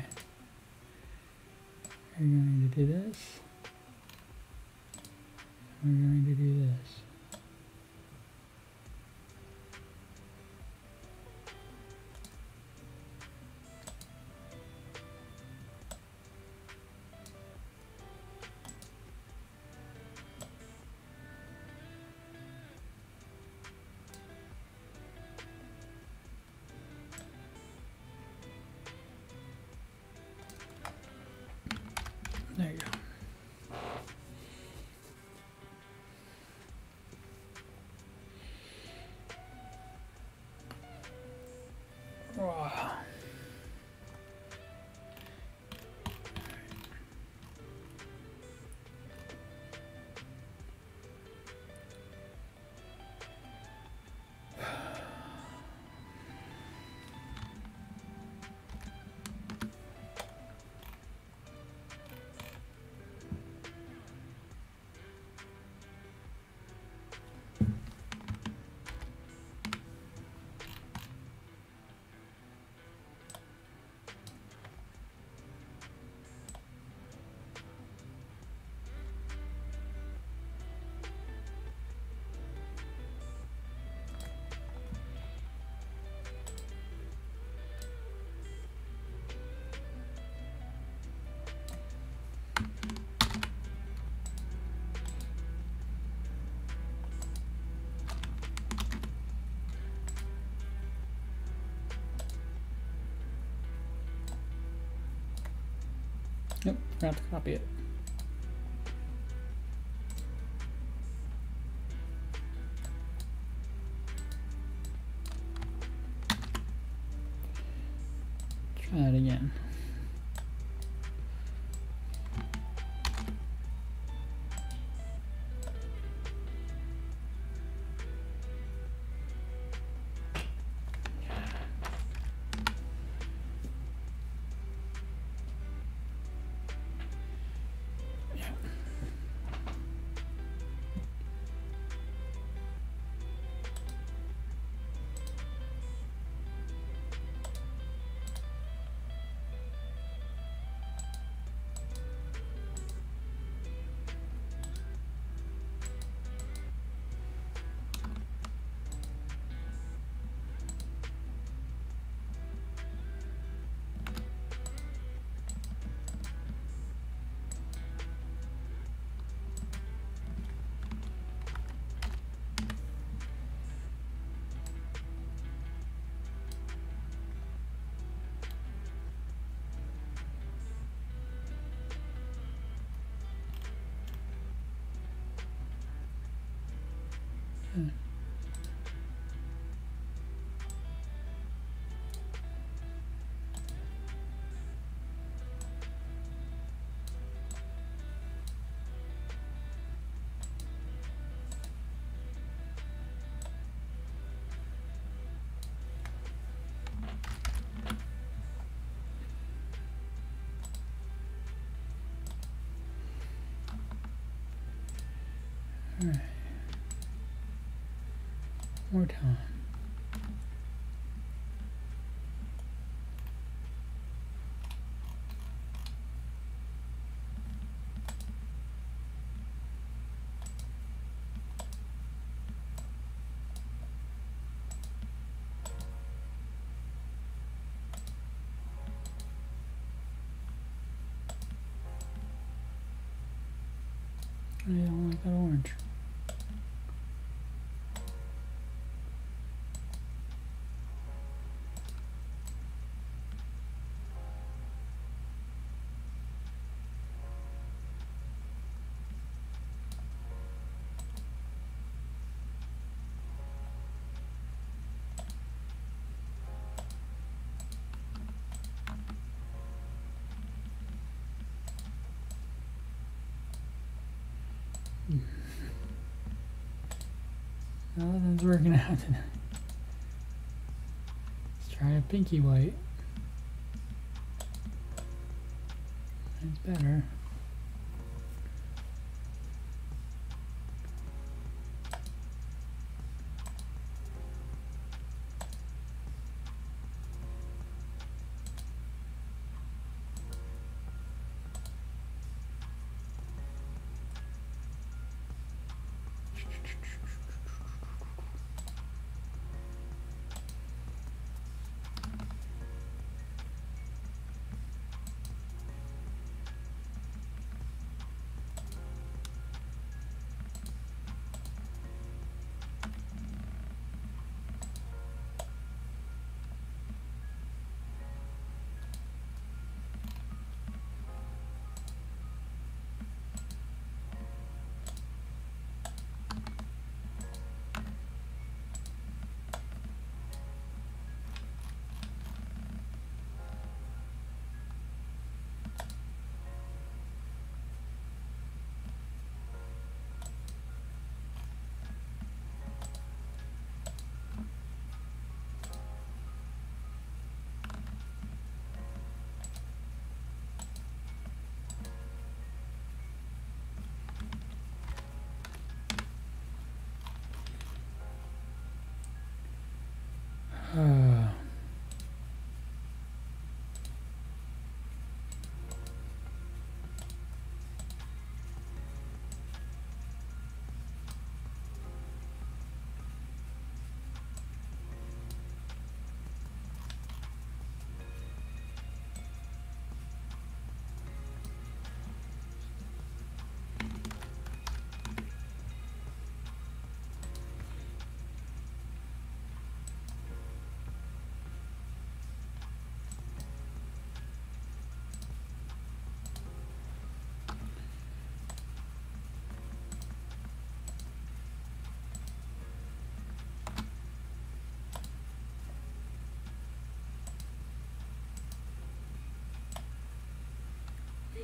We're going to do this. Nope, have to copy it. Alright. More time. I don't like that orange. Nothing's working out tonight. Let's try a pinky white.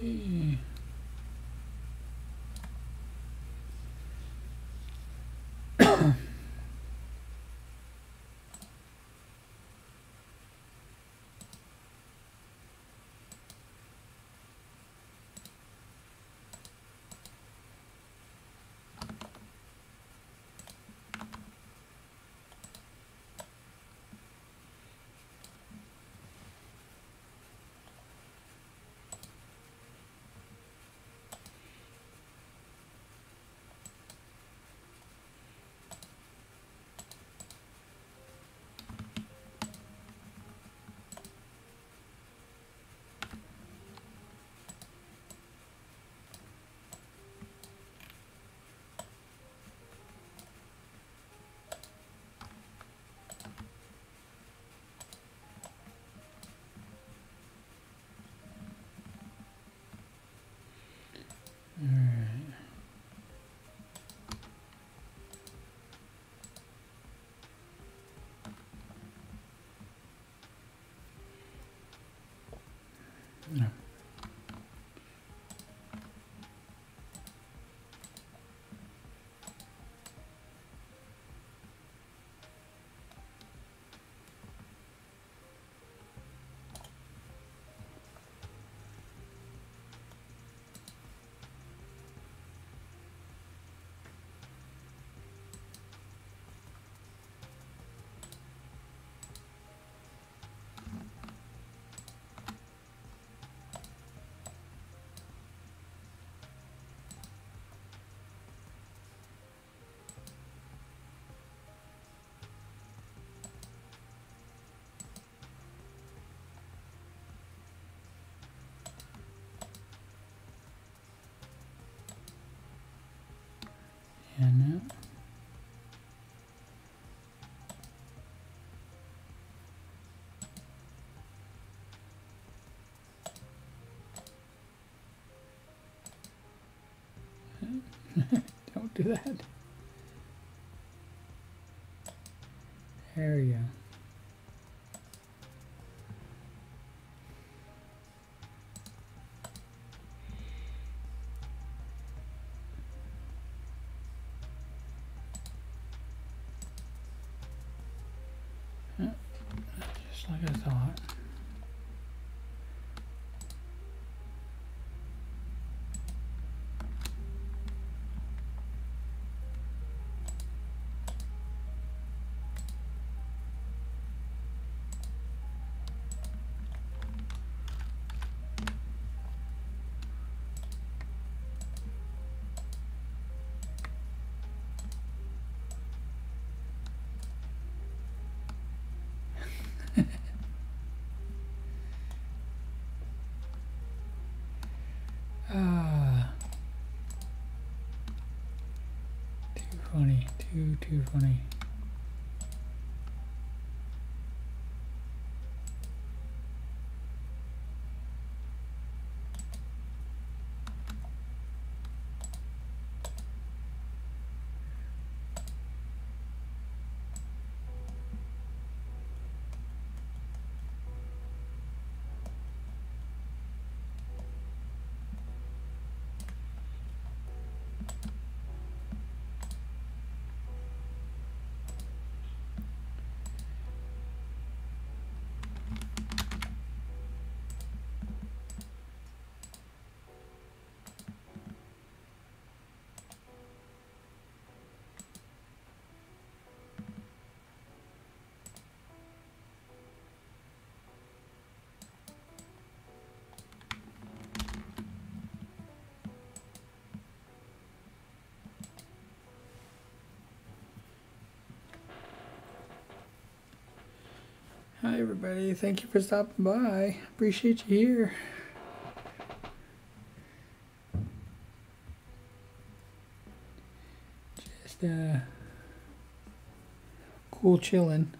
Eh. No. Don't do that. There we go. Just like I thought. Ah. Too funny. Too, too funny. Hi, everybody. Thank you for stopping by. Appreciate you here. Just, uh, cool chilling.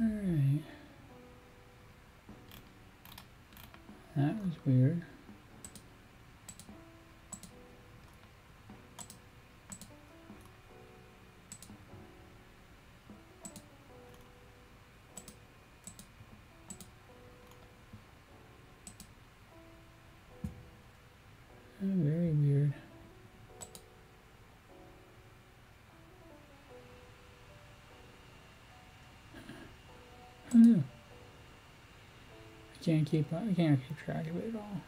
Alright. That was weird. Can't keep I can't keep track of it at all.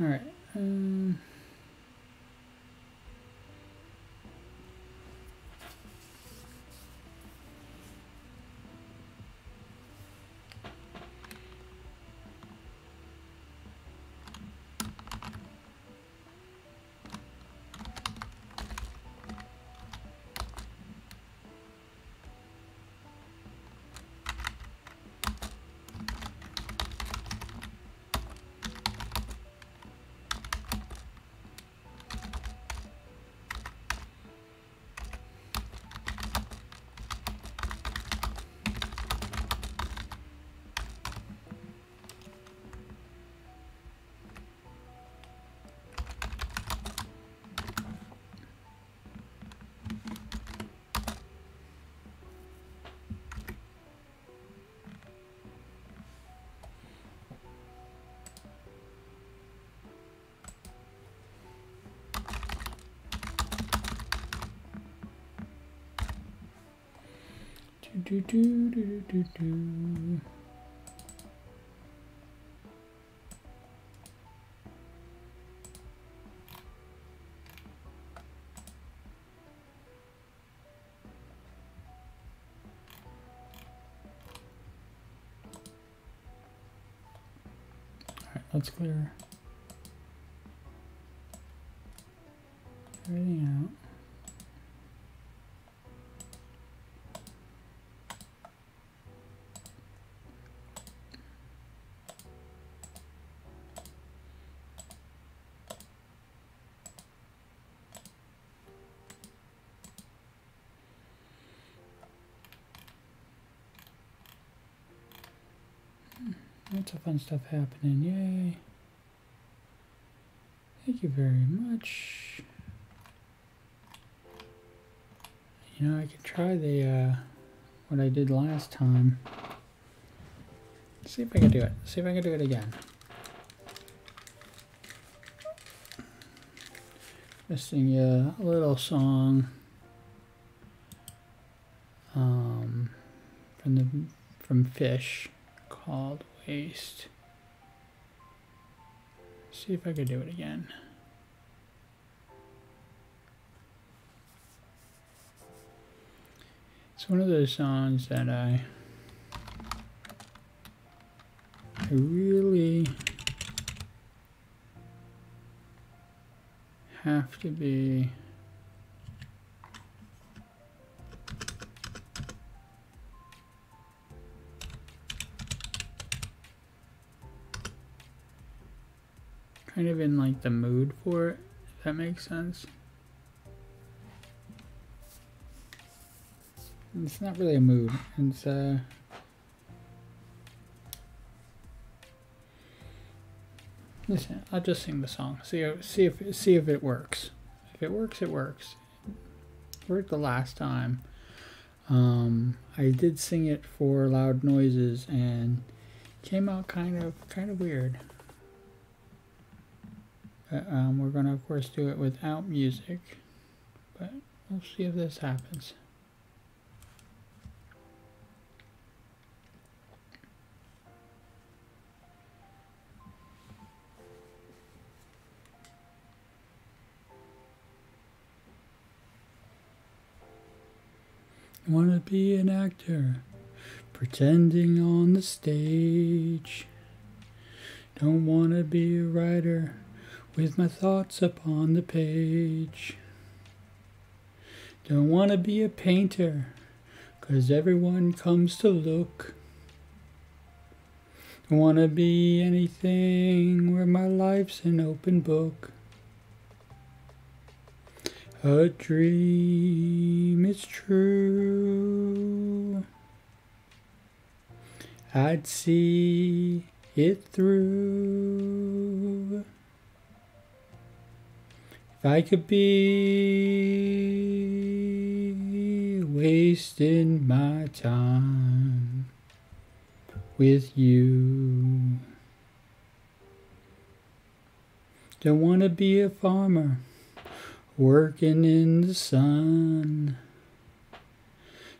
All right. Um, do do do do do do. Alright, let's clear everything out. Lots of fun stuff happening. Yay. Thank you very much. You know, I could try the, uh, what I did last time. See if I can do it. See if I can do it again. Just sing you a little song um, from the from Phish called Waste. See if I could do it again. It's one of those songs that I I really have to be kind of in like the mood for it, if that makes sense. It's not really a mood. It's uh Listen, I'll just sing the song. See if see if see if it works. If it works, it works. It worked the last time. Um, I did sing it for loud noises and came out kind of kind of weird. But, um, we're going to, of course, do it without music. But we'll see if this happens. Want to be an actor, pretending on the stage. Don't want to be a writer with my thoughts upon the page. Don't want to be a painter, cause everyone comes to look. Don't want to be anything where my life's an open book. A dream is true. I'd see it through. I could be wasting my time with you. Don't want to be a farmer working in the sun.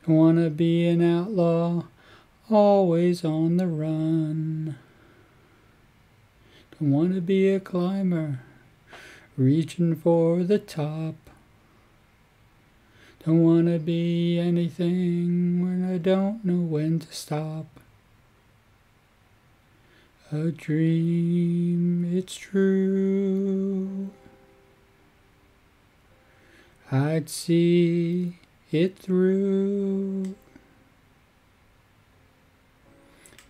Don't want to be an outlaw always on the run. Don't want to be a climber reaching for the top. Don't want to be anything when I don't know when to stop. A dream, it's true. I'd see it through.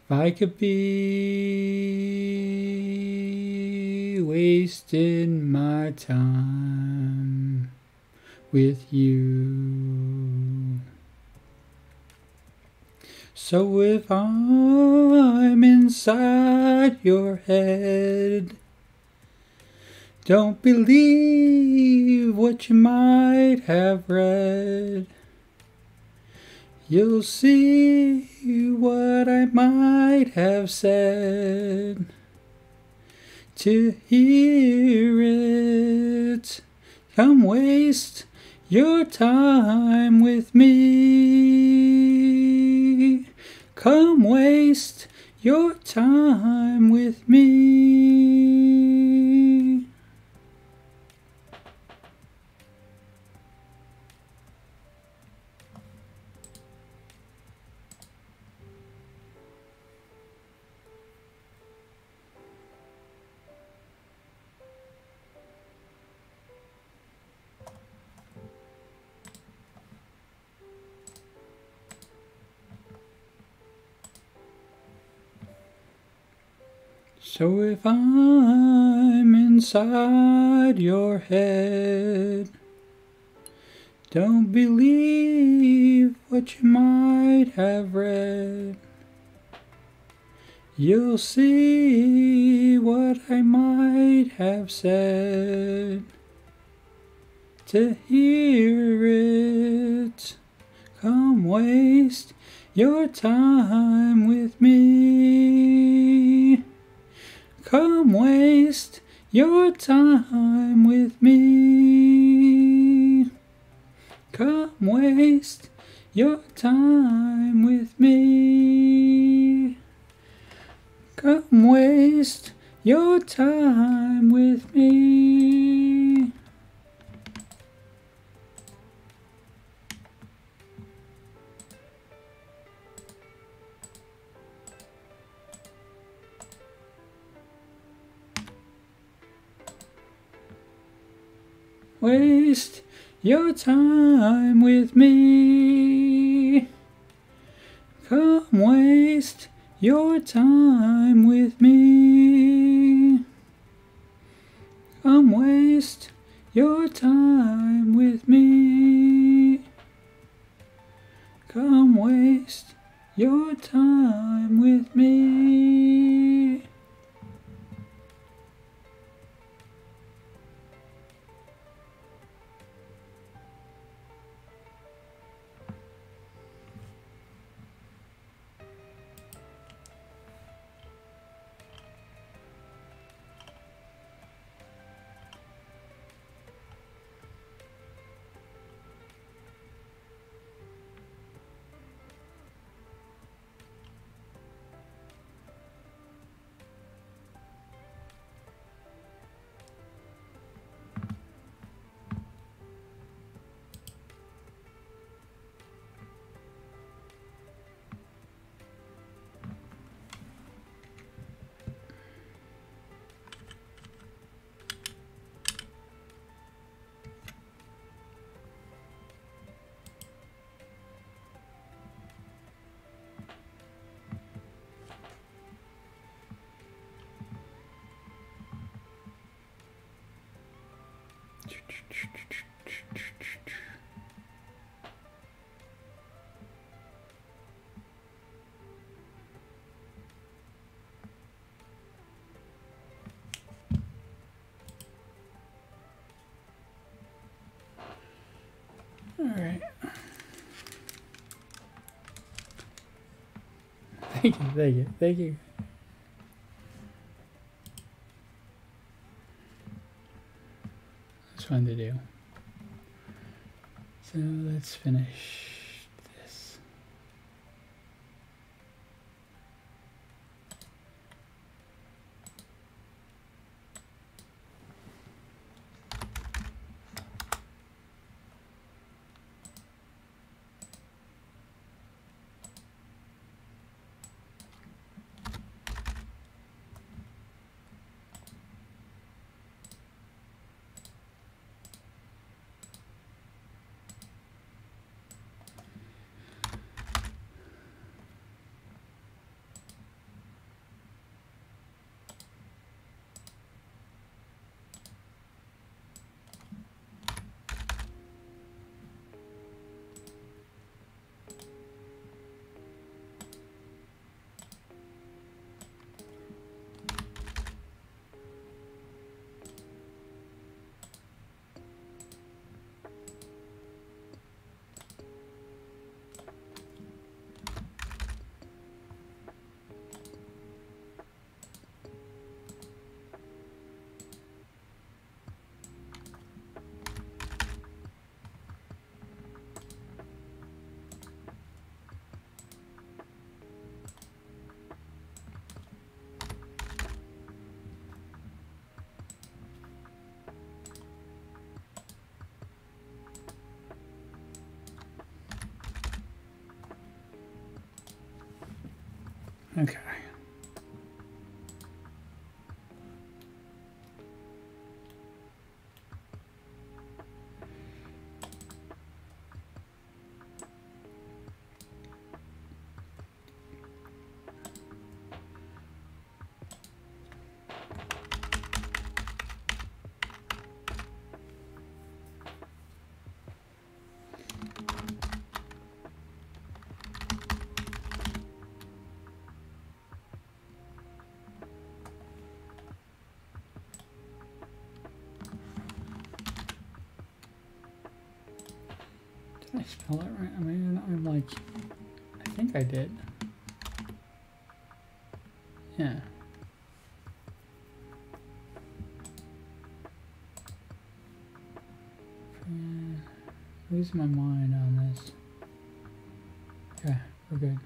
If I could be wasting my time with you. So if I'm inside your head, don't believe what you might have read. You'll see what I might have said to hear it. Come waste your time with me. Come waste your time with me. So if I'm inside your head, don't believe what you might have read. You'll see what I might have said. To hear it, come waste your time with me. Come waste your time with me. Come waste your time with me. Come waste your time with me. Your time with me. Come waste your time with me. Thank you, thank you, thank you. That's fun to do. So let's finish spell it right? I mean, I'm like, I think I did. Yeah. losing my mind on this. Yeah, we're good.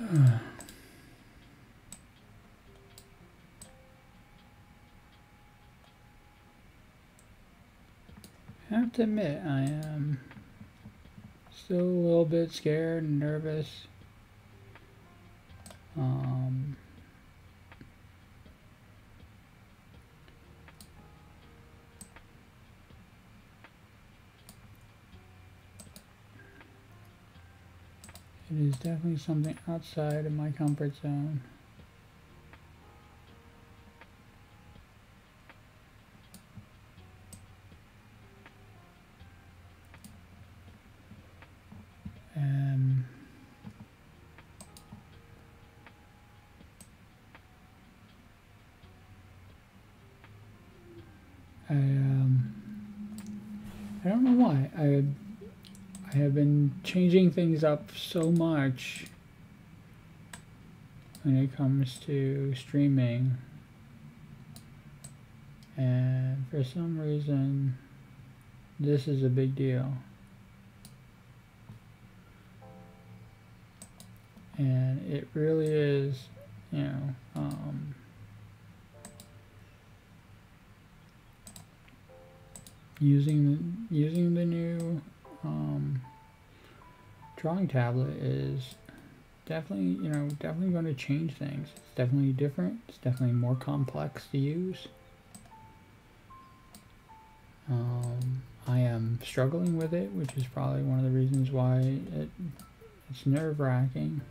I have to admit, I am still a little bit scared and nervous. Definitely something outside of my comfort zone. Changing things up so much when it comes to streaming. And for some reason, this is a big deal. And it really is, you know, um, using using the new um, drawing tablet is definitely, you know, definitely going to change things. It's definitely different. It's definitely more complex to use. Um, I am struggling with it, which is probably one of the reasons why it, it's nerve-wracking.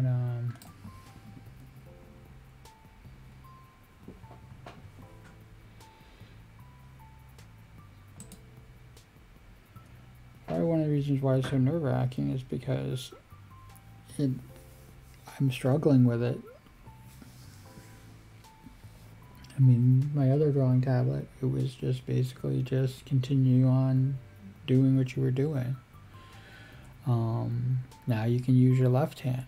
Um, probably one of the reasons why it's so nerve wracking is because it, I'm struggling with it. I mean, my other drawing tablet, it was just basically just continue on doing what you were doing. Um, now you can use your left hand.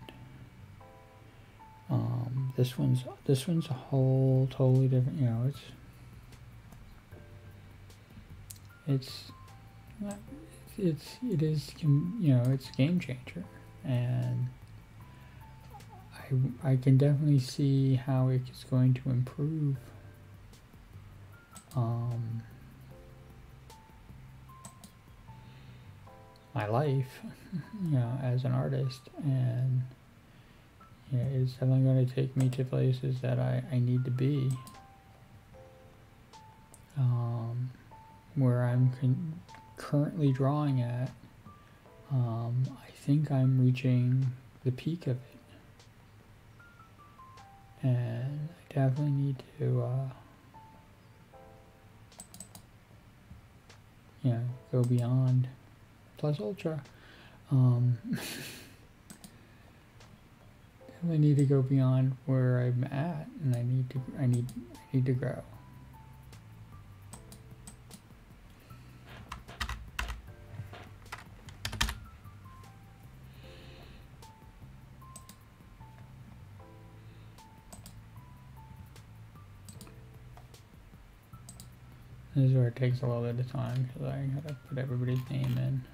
Um, this one's this one's a whole totally different. You know, it's it's it's it is you know it's a game changer, and I I can definitely see how it's going to improve. Um, my life, you know, as an artist and know, it's definitely going to take me to places that I, I need to be, um, where I'm currently drawing at. Um, I think I'm reaching the peak of it, and I definitely need to. Uh, you know, go beyond plus ultra. Um, definitely need to go beyond where I'm at, and I need to, I need, I need to grow. This is where it takes a little bit of time because I gotta put everybody's name in.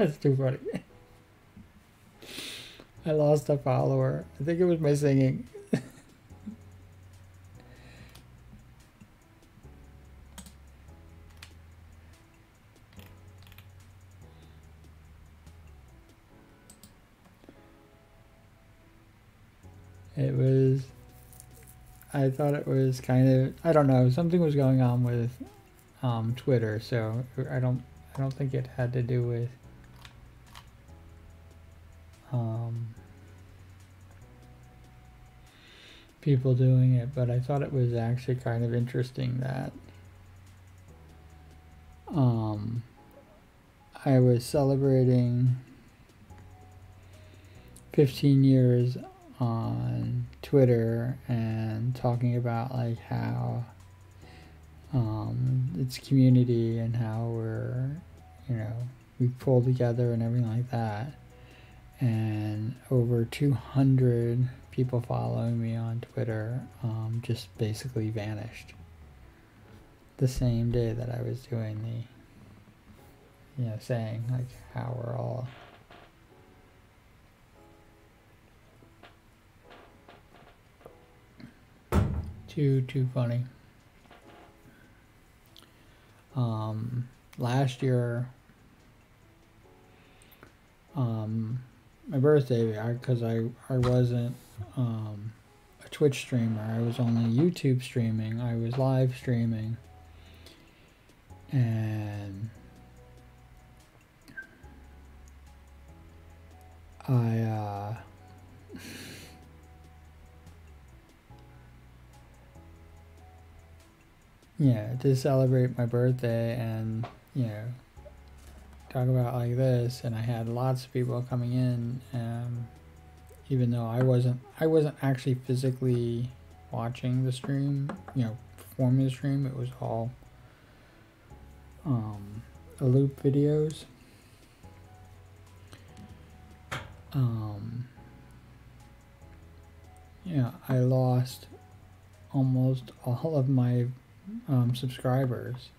That's too funny. I lost a follower. I think it was my singing. it was I thought it was kind of I don't know something was going on with um, Twitter so I don't I don't think it had to do with people doing it, but I thought it was actually kind of interesting that um, I was celebrating 15 years on Twitter and talking about like how um, it's community and how we're, you know, we pull together and everything like that. And over 200 people following me on Twitter um, just basically vanished the same day that I was doing the, you know, saying like how we're all. Too, too funny. Um, last year, um, my birthday because I, I wasn't um, a Twitch streamer. I was only YouTube streaming. I was live streaming. And I uh, yeah, to celebrate my birthday and you know talk about like this and I had lots of people coming in um, even though I wasn't I wasn't actually physically watching the stream you know performing the stream. It was all um, a loop videos. Um, yeah I lost almost all of my um, subscribers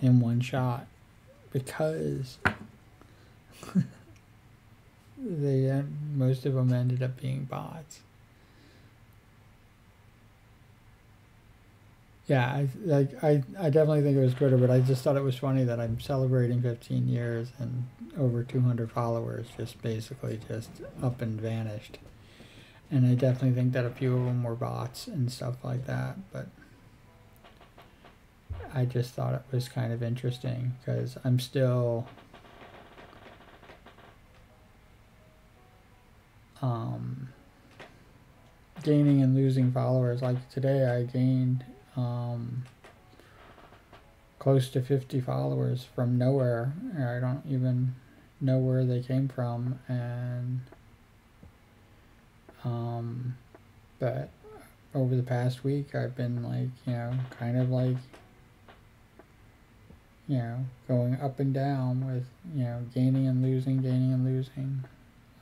in one shot because they uh, most of them ended up being bots. Yeah, I like I, I definitely think it was Twitter, but I just thought it was funny that I'm celebrating 15 years and over 200 followers just basically just up and vanished. And I definitely think that a few of them were bots and stuff like that, but I just thought it was kind of interesting because I'm still um, gaining and losing followers. Like today, I gained um, close to 50 followers from nowhere. I don't even know where they came from, and um, but over the past week, I've been like, you know, kind of like you know, going up and down with, you know, gaining and losing, gaining and losing,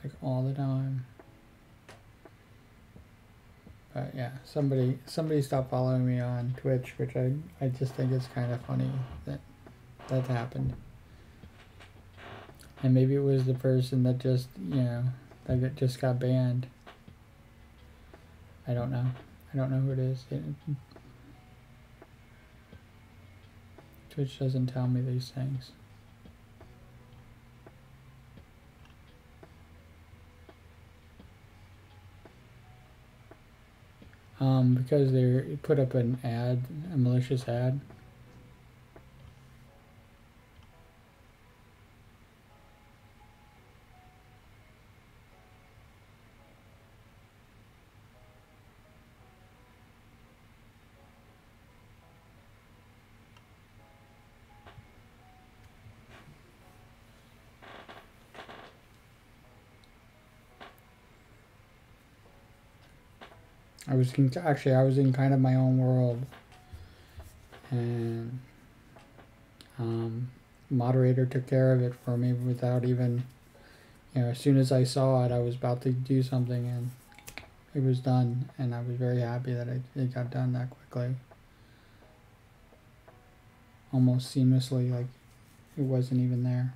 like all the time. But yeah, somebody somebody stopped following me on Twitch, which I I just think is kind of funny that that happened. And maybe it was the person that just you know that just got banned. I don't know. I don't know who it is. It, Twitch doesn't tell me these things. Um, because they put up an ad, a malicious ad. Was actually I was in kind of my own world, and um, moderator took care of it for me without even, you know, as soon as I saw it, I was about to do something and it was done, and I was very happy that it, it got done that quickly, almost seamlessly, like it wasn't even there.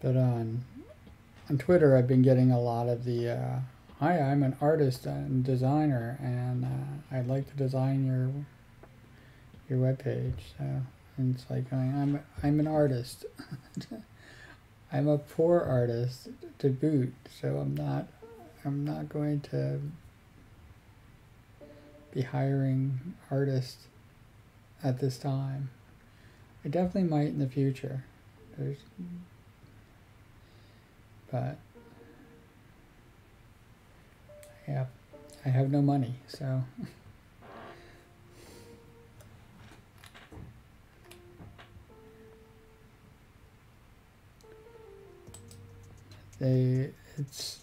But on on Twitter, I've been getting a lot of the uh, "Hi, I'm an artist and designer, and uh, I'd like to design your your webpage." So and it's like I'm I'm an artist. I'm a poor artist to boot, so I'm not I'm not going to be hiring artists at this time. I definitely might in the future. There's but yeah, I have no money, so they it's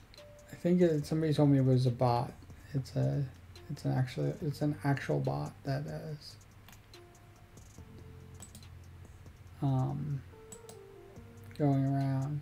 I think it, somebody told me it was a bot. It's a it's an actually it's an actual bot that is um, going around.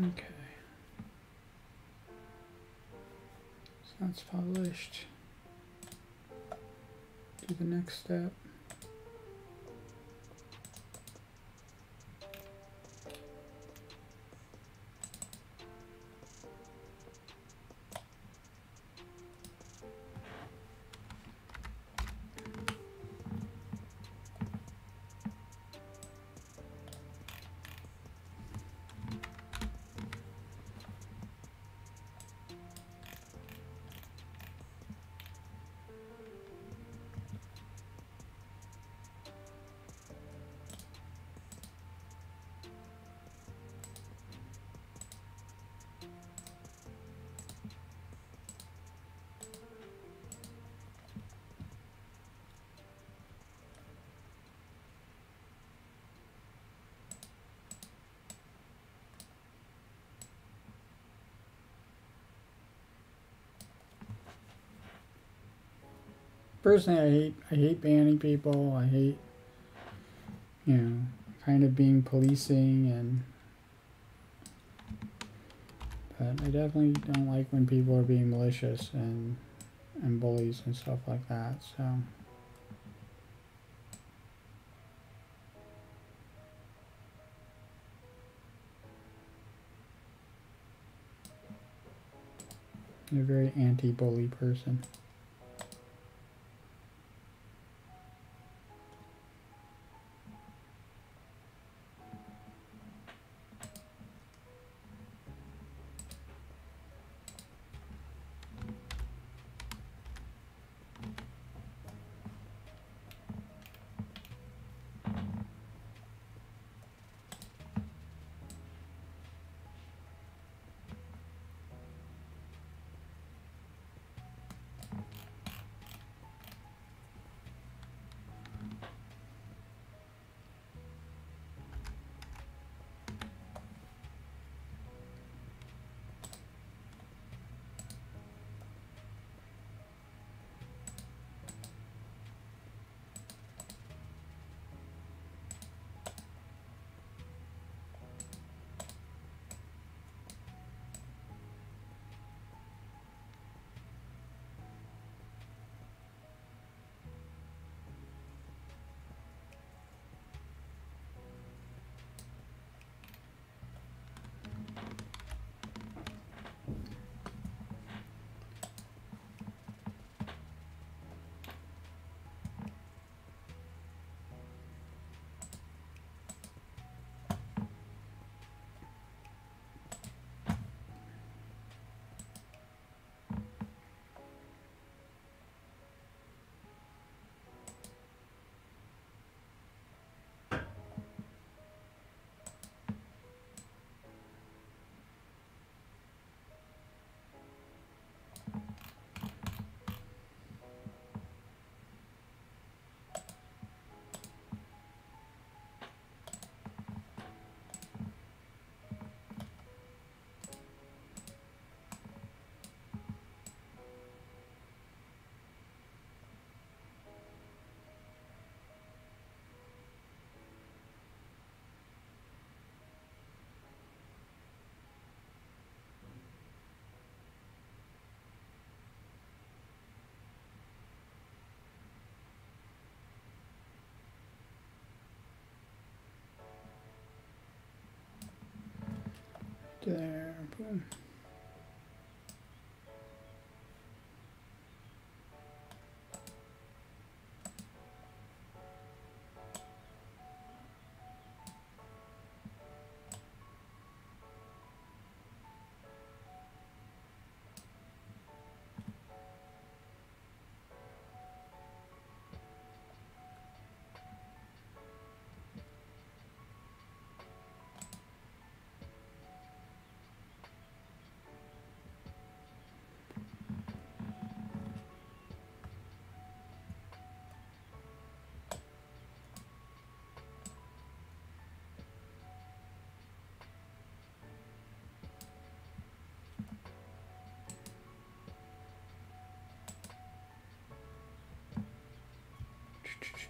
Okay. So that's published. Do the next step. Personally, I hate I hate banning people. I hate you know kind of being policing and. But I definitely don't like when people are being malicious and and bullies and stuff like that. So. I'm a very anti-bully person. there. Shh, shh, shh.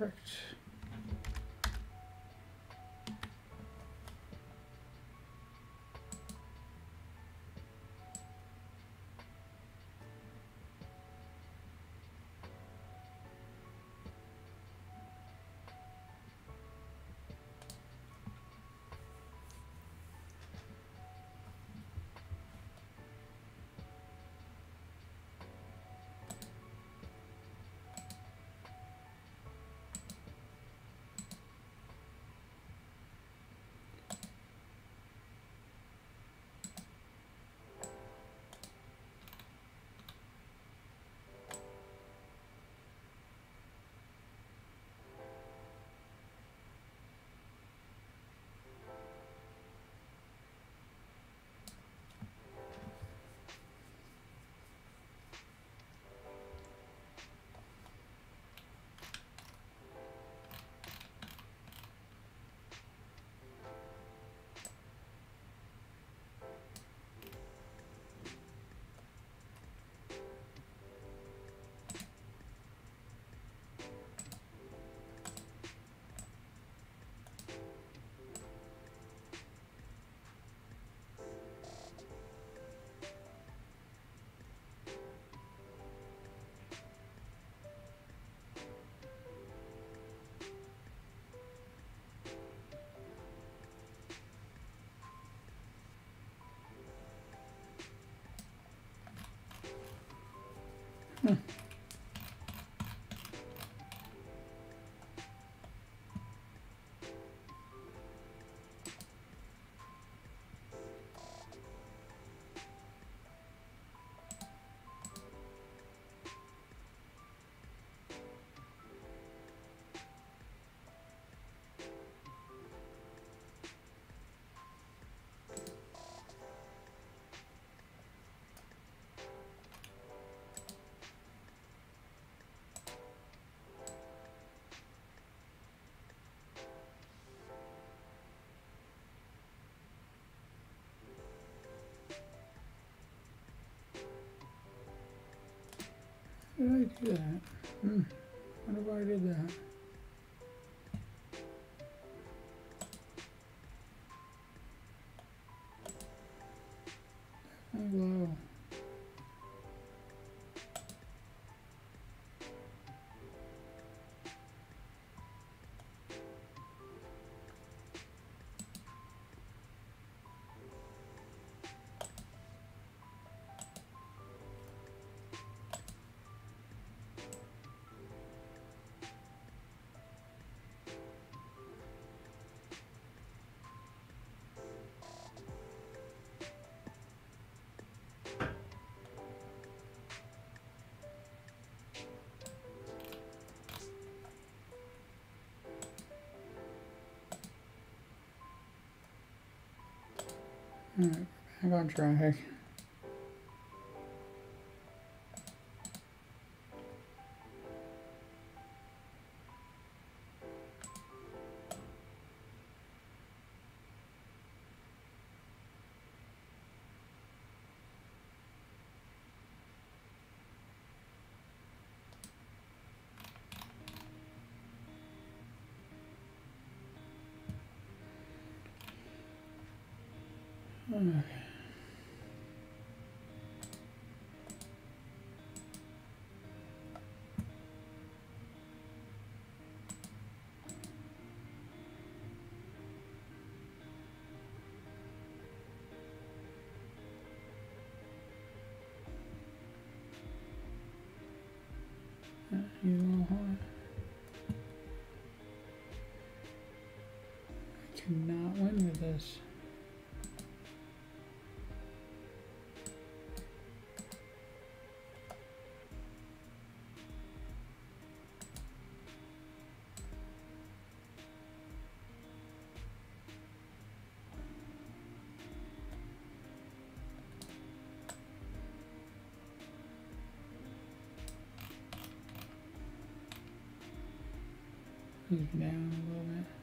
Perfect. How did I do that? Hmm. Wonder why I did that. Alright, back on track. I cannot win with this. Move down a little bit.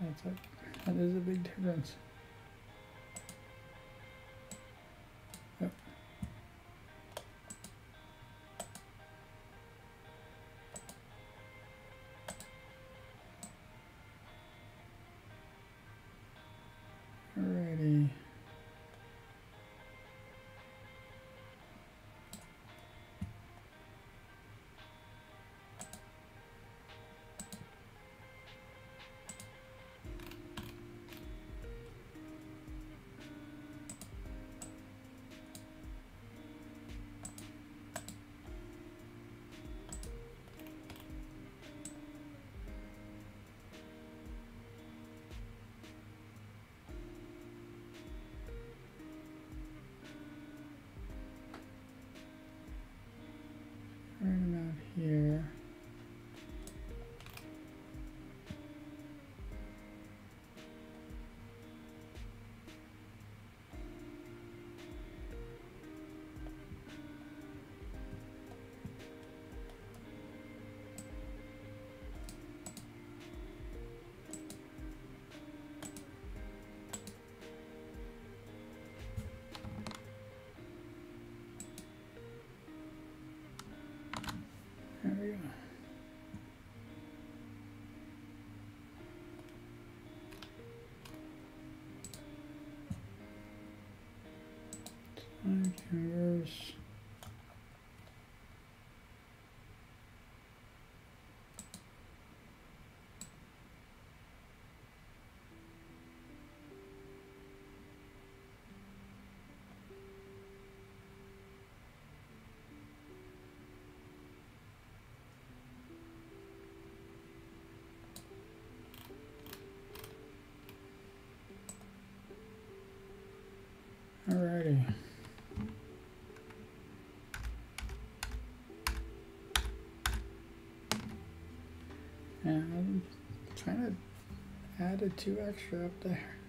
That's a, that is a big difference. Converse. Alrighty. And kind of added two extra up there.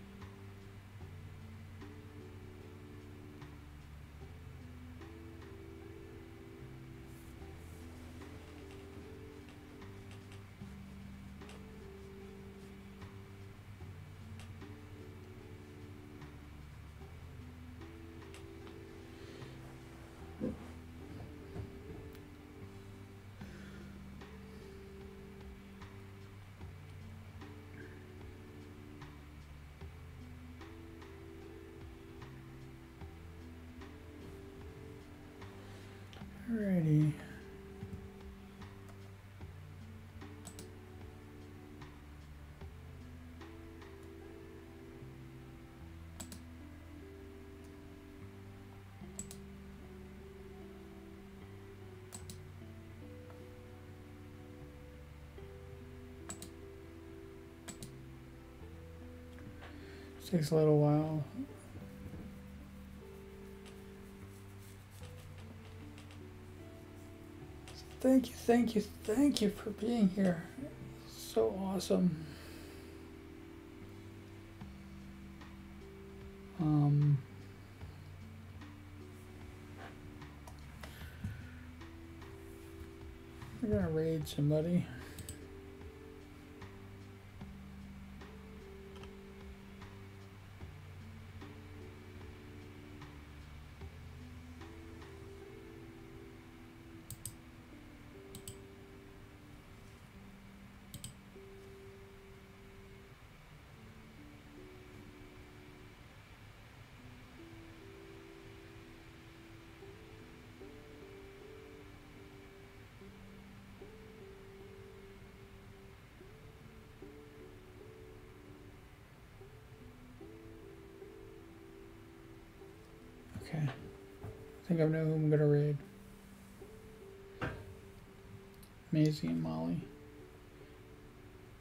Takes a little while. Thank you, thank you, thank you for being here. So awesome. Um, we're gonna raid somebody. Okay. I think I know who I'm gonna raid. Maisie and Molly.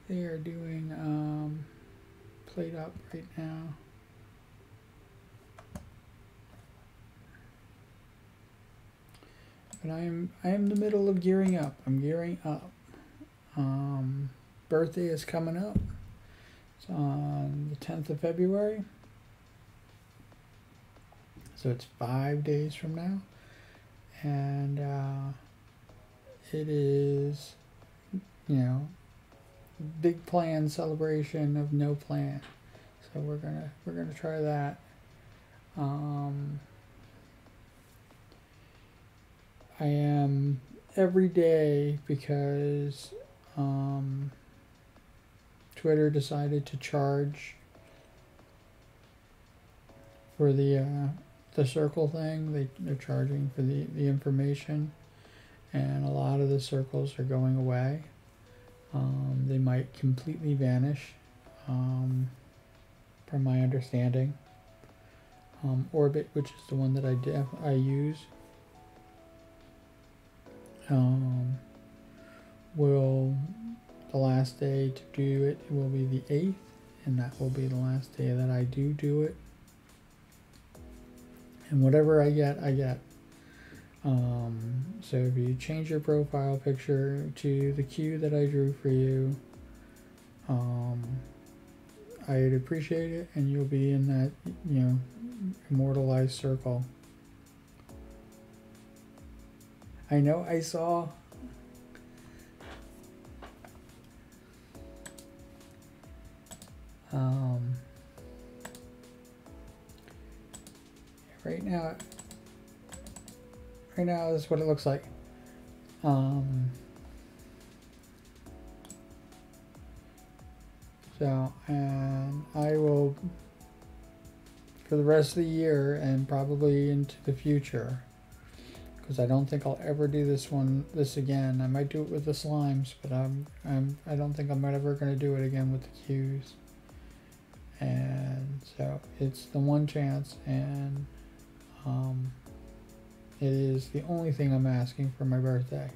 They are doing um, PlateUp right now. But I am I am in the middle of gearing up. I'm gearing up. Um, birthday is coming up. It's on the 10th of February. So it's five days from now. And uh, it is, you know, big plan celebration of no plan. So we're gonna we're gonna try that. Um, I am every day because um, Twitter decided to charge for the uh, the circle thing. They they're charging for the the information, and a lot of the circles are going away. Um, they might completely vanish, um, from my understanding. Um, Orbit, which is the one that I def- I use, um, will the last day to do it will be the 8th and that will be the last day that I do do it and whatever I get I get. Um, so if you change your profile picture to the cue that I drew for you um, I'd appreciate it and you'll be in that you know immortalized circle. I know I saw um, right now right now this is what it looks like um, so and I will for the rest of the year and probably into the future because I don't think I'll ever do this one this again. I might do it with the slimes, but I'm I'm I don't think I'm ever gonna do it again with the cues. And so it's the one chance, and um, it is the only thing I'm asking for my birthday.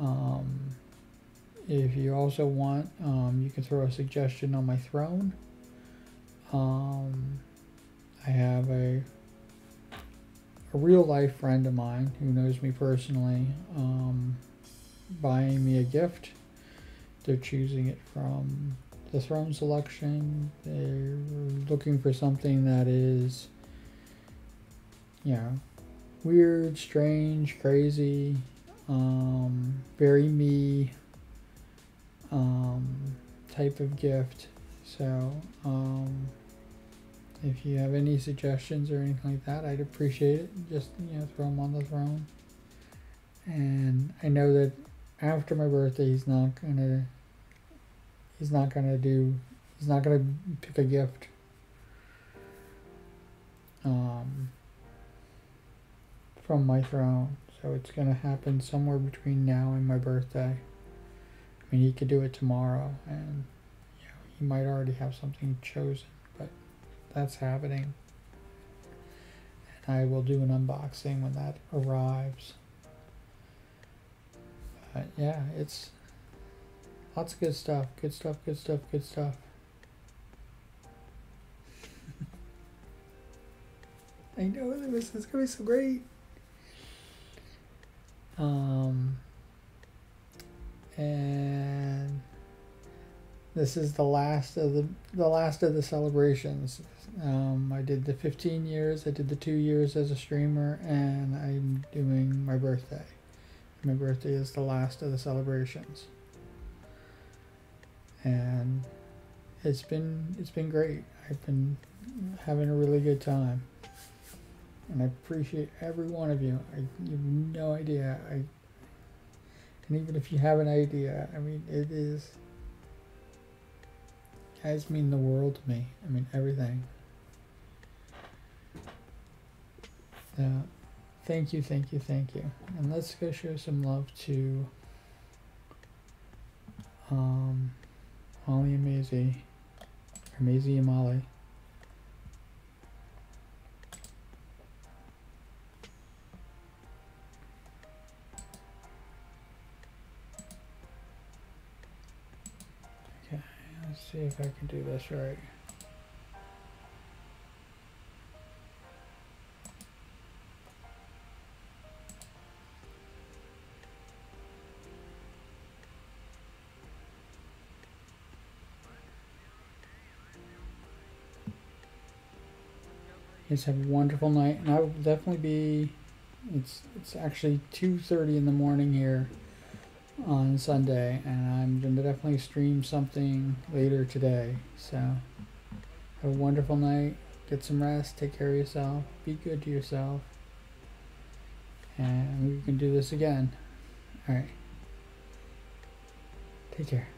Um, if you also want, um, you can throw a suggestion on my throne. Um, I have a a real life friend of mine who knows me personally um, buying me a gift. They're choosing it from the throne selection. They're looking for something that is, you know, weird, strange, crazy, um, very me um, type of gift. So, um, if you have any suggestions or anything like that, I'd appreciate it. Just you know, throw them on the throne. And I know that after my birthday, he's not gonna. He's not gonna do. He's not gonna pick a gift. Um. From my throne, so it's gonna happen somewhere between now and my birthday. I mean, he could do it tomorrow, and you know, he might already have something chosen but that's happening. And I will do an unboxing when that arrives. But yeah, it's lots of good stuff. Good stuff, good stuff, good stuff. I know this is gonna be so great. Um, and this is the last of the the last of the celebrations. Um, I did the 15 years, I did the two years as a streamer, and I'm doing my birthday. My birthday is the last of the celebrations, and it's been it's been great. I've been having a really good time, and I appreciate every one of you. I you have no idea. I and even if you have an idea, I mean it is guys mean the world to me. I mean everything. Yeah. Thank you, thank you, thank you. And let's go show some love to um, Molly and Maisie, or Maisie and Molly. See if I can do this right. You have a wonderful night, and I will definitely be. It's it's actually two thirty in the morning here on Sunday, and I'm gonna definitely stream something later today. So have a wonderful night. Get some rest. Take care of yourself. Be good to yourself, and we can do this again. All right. Take care.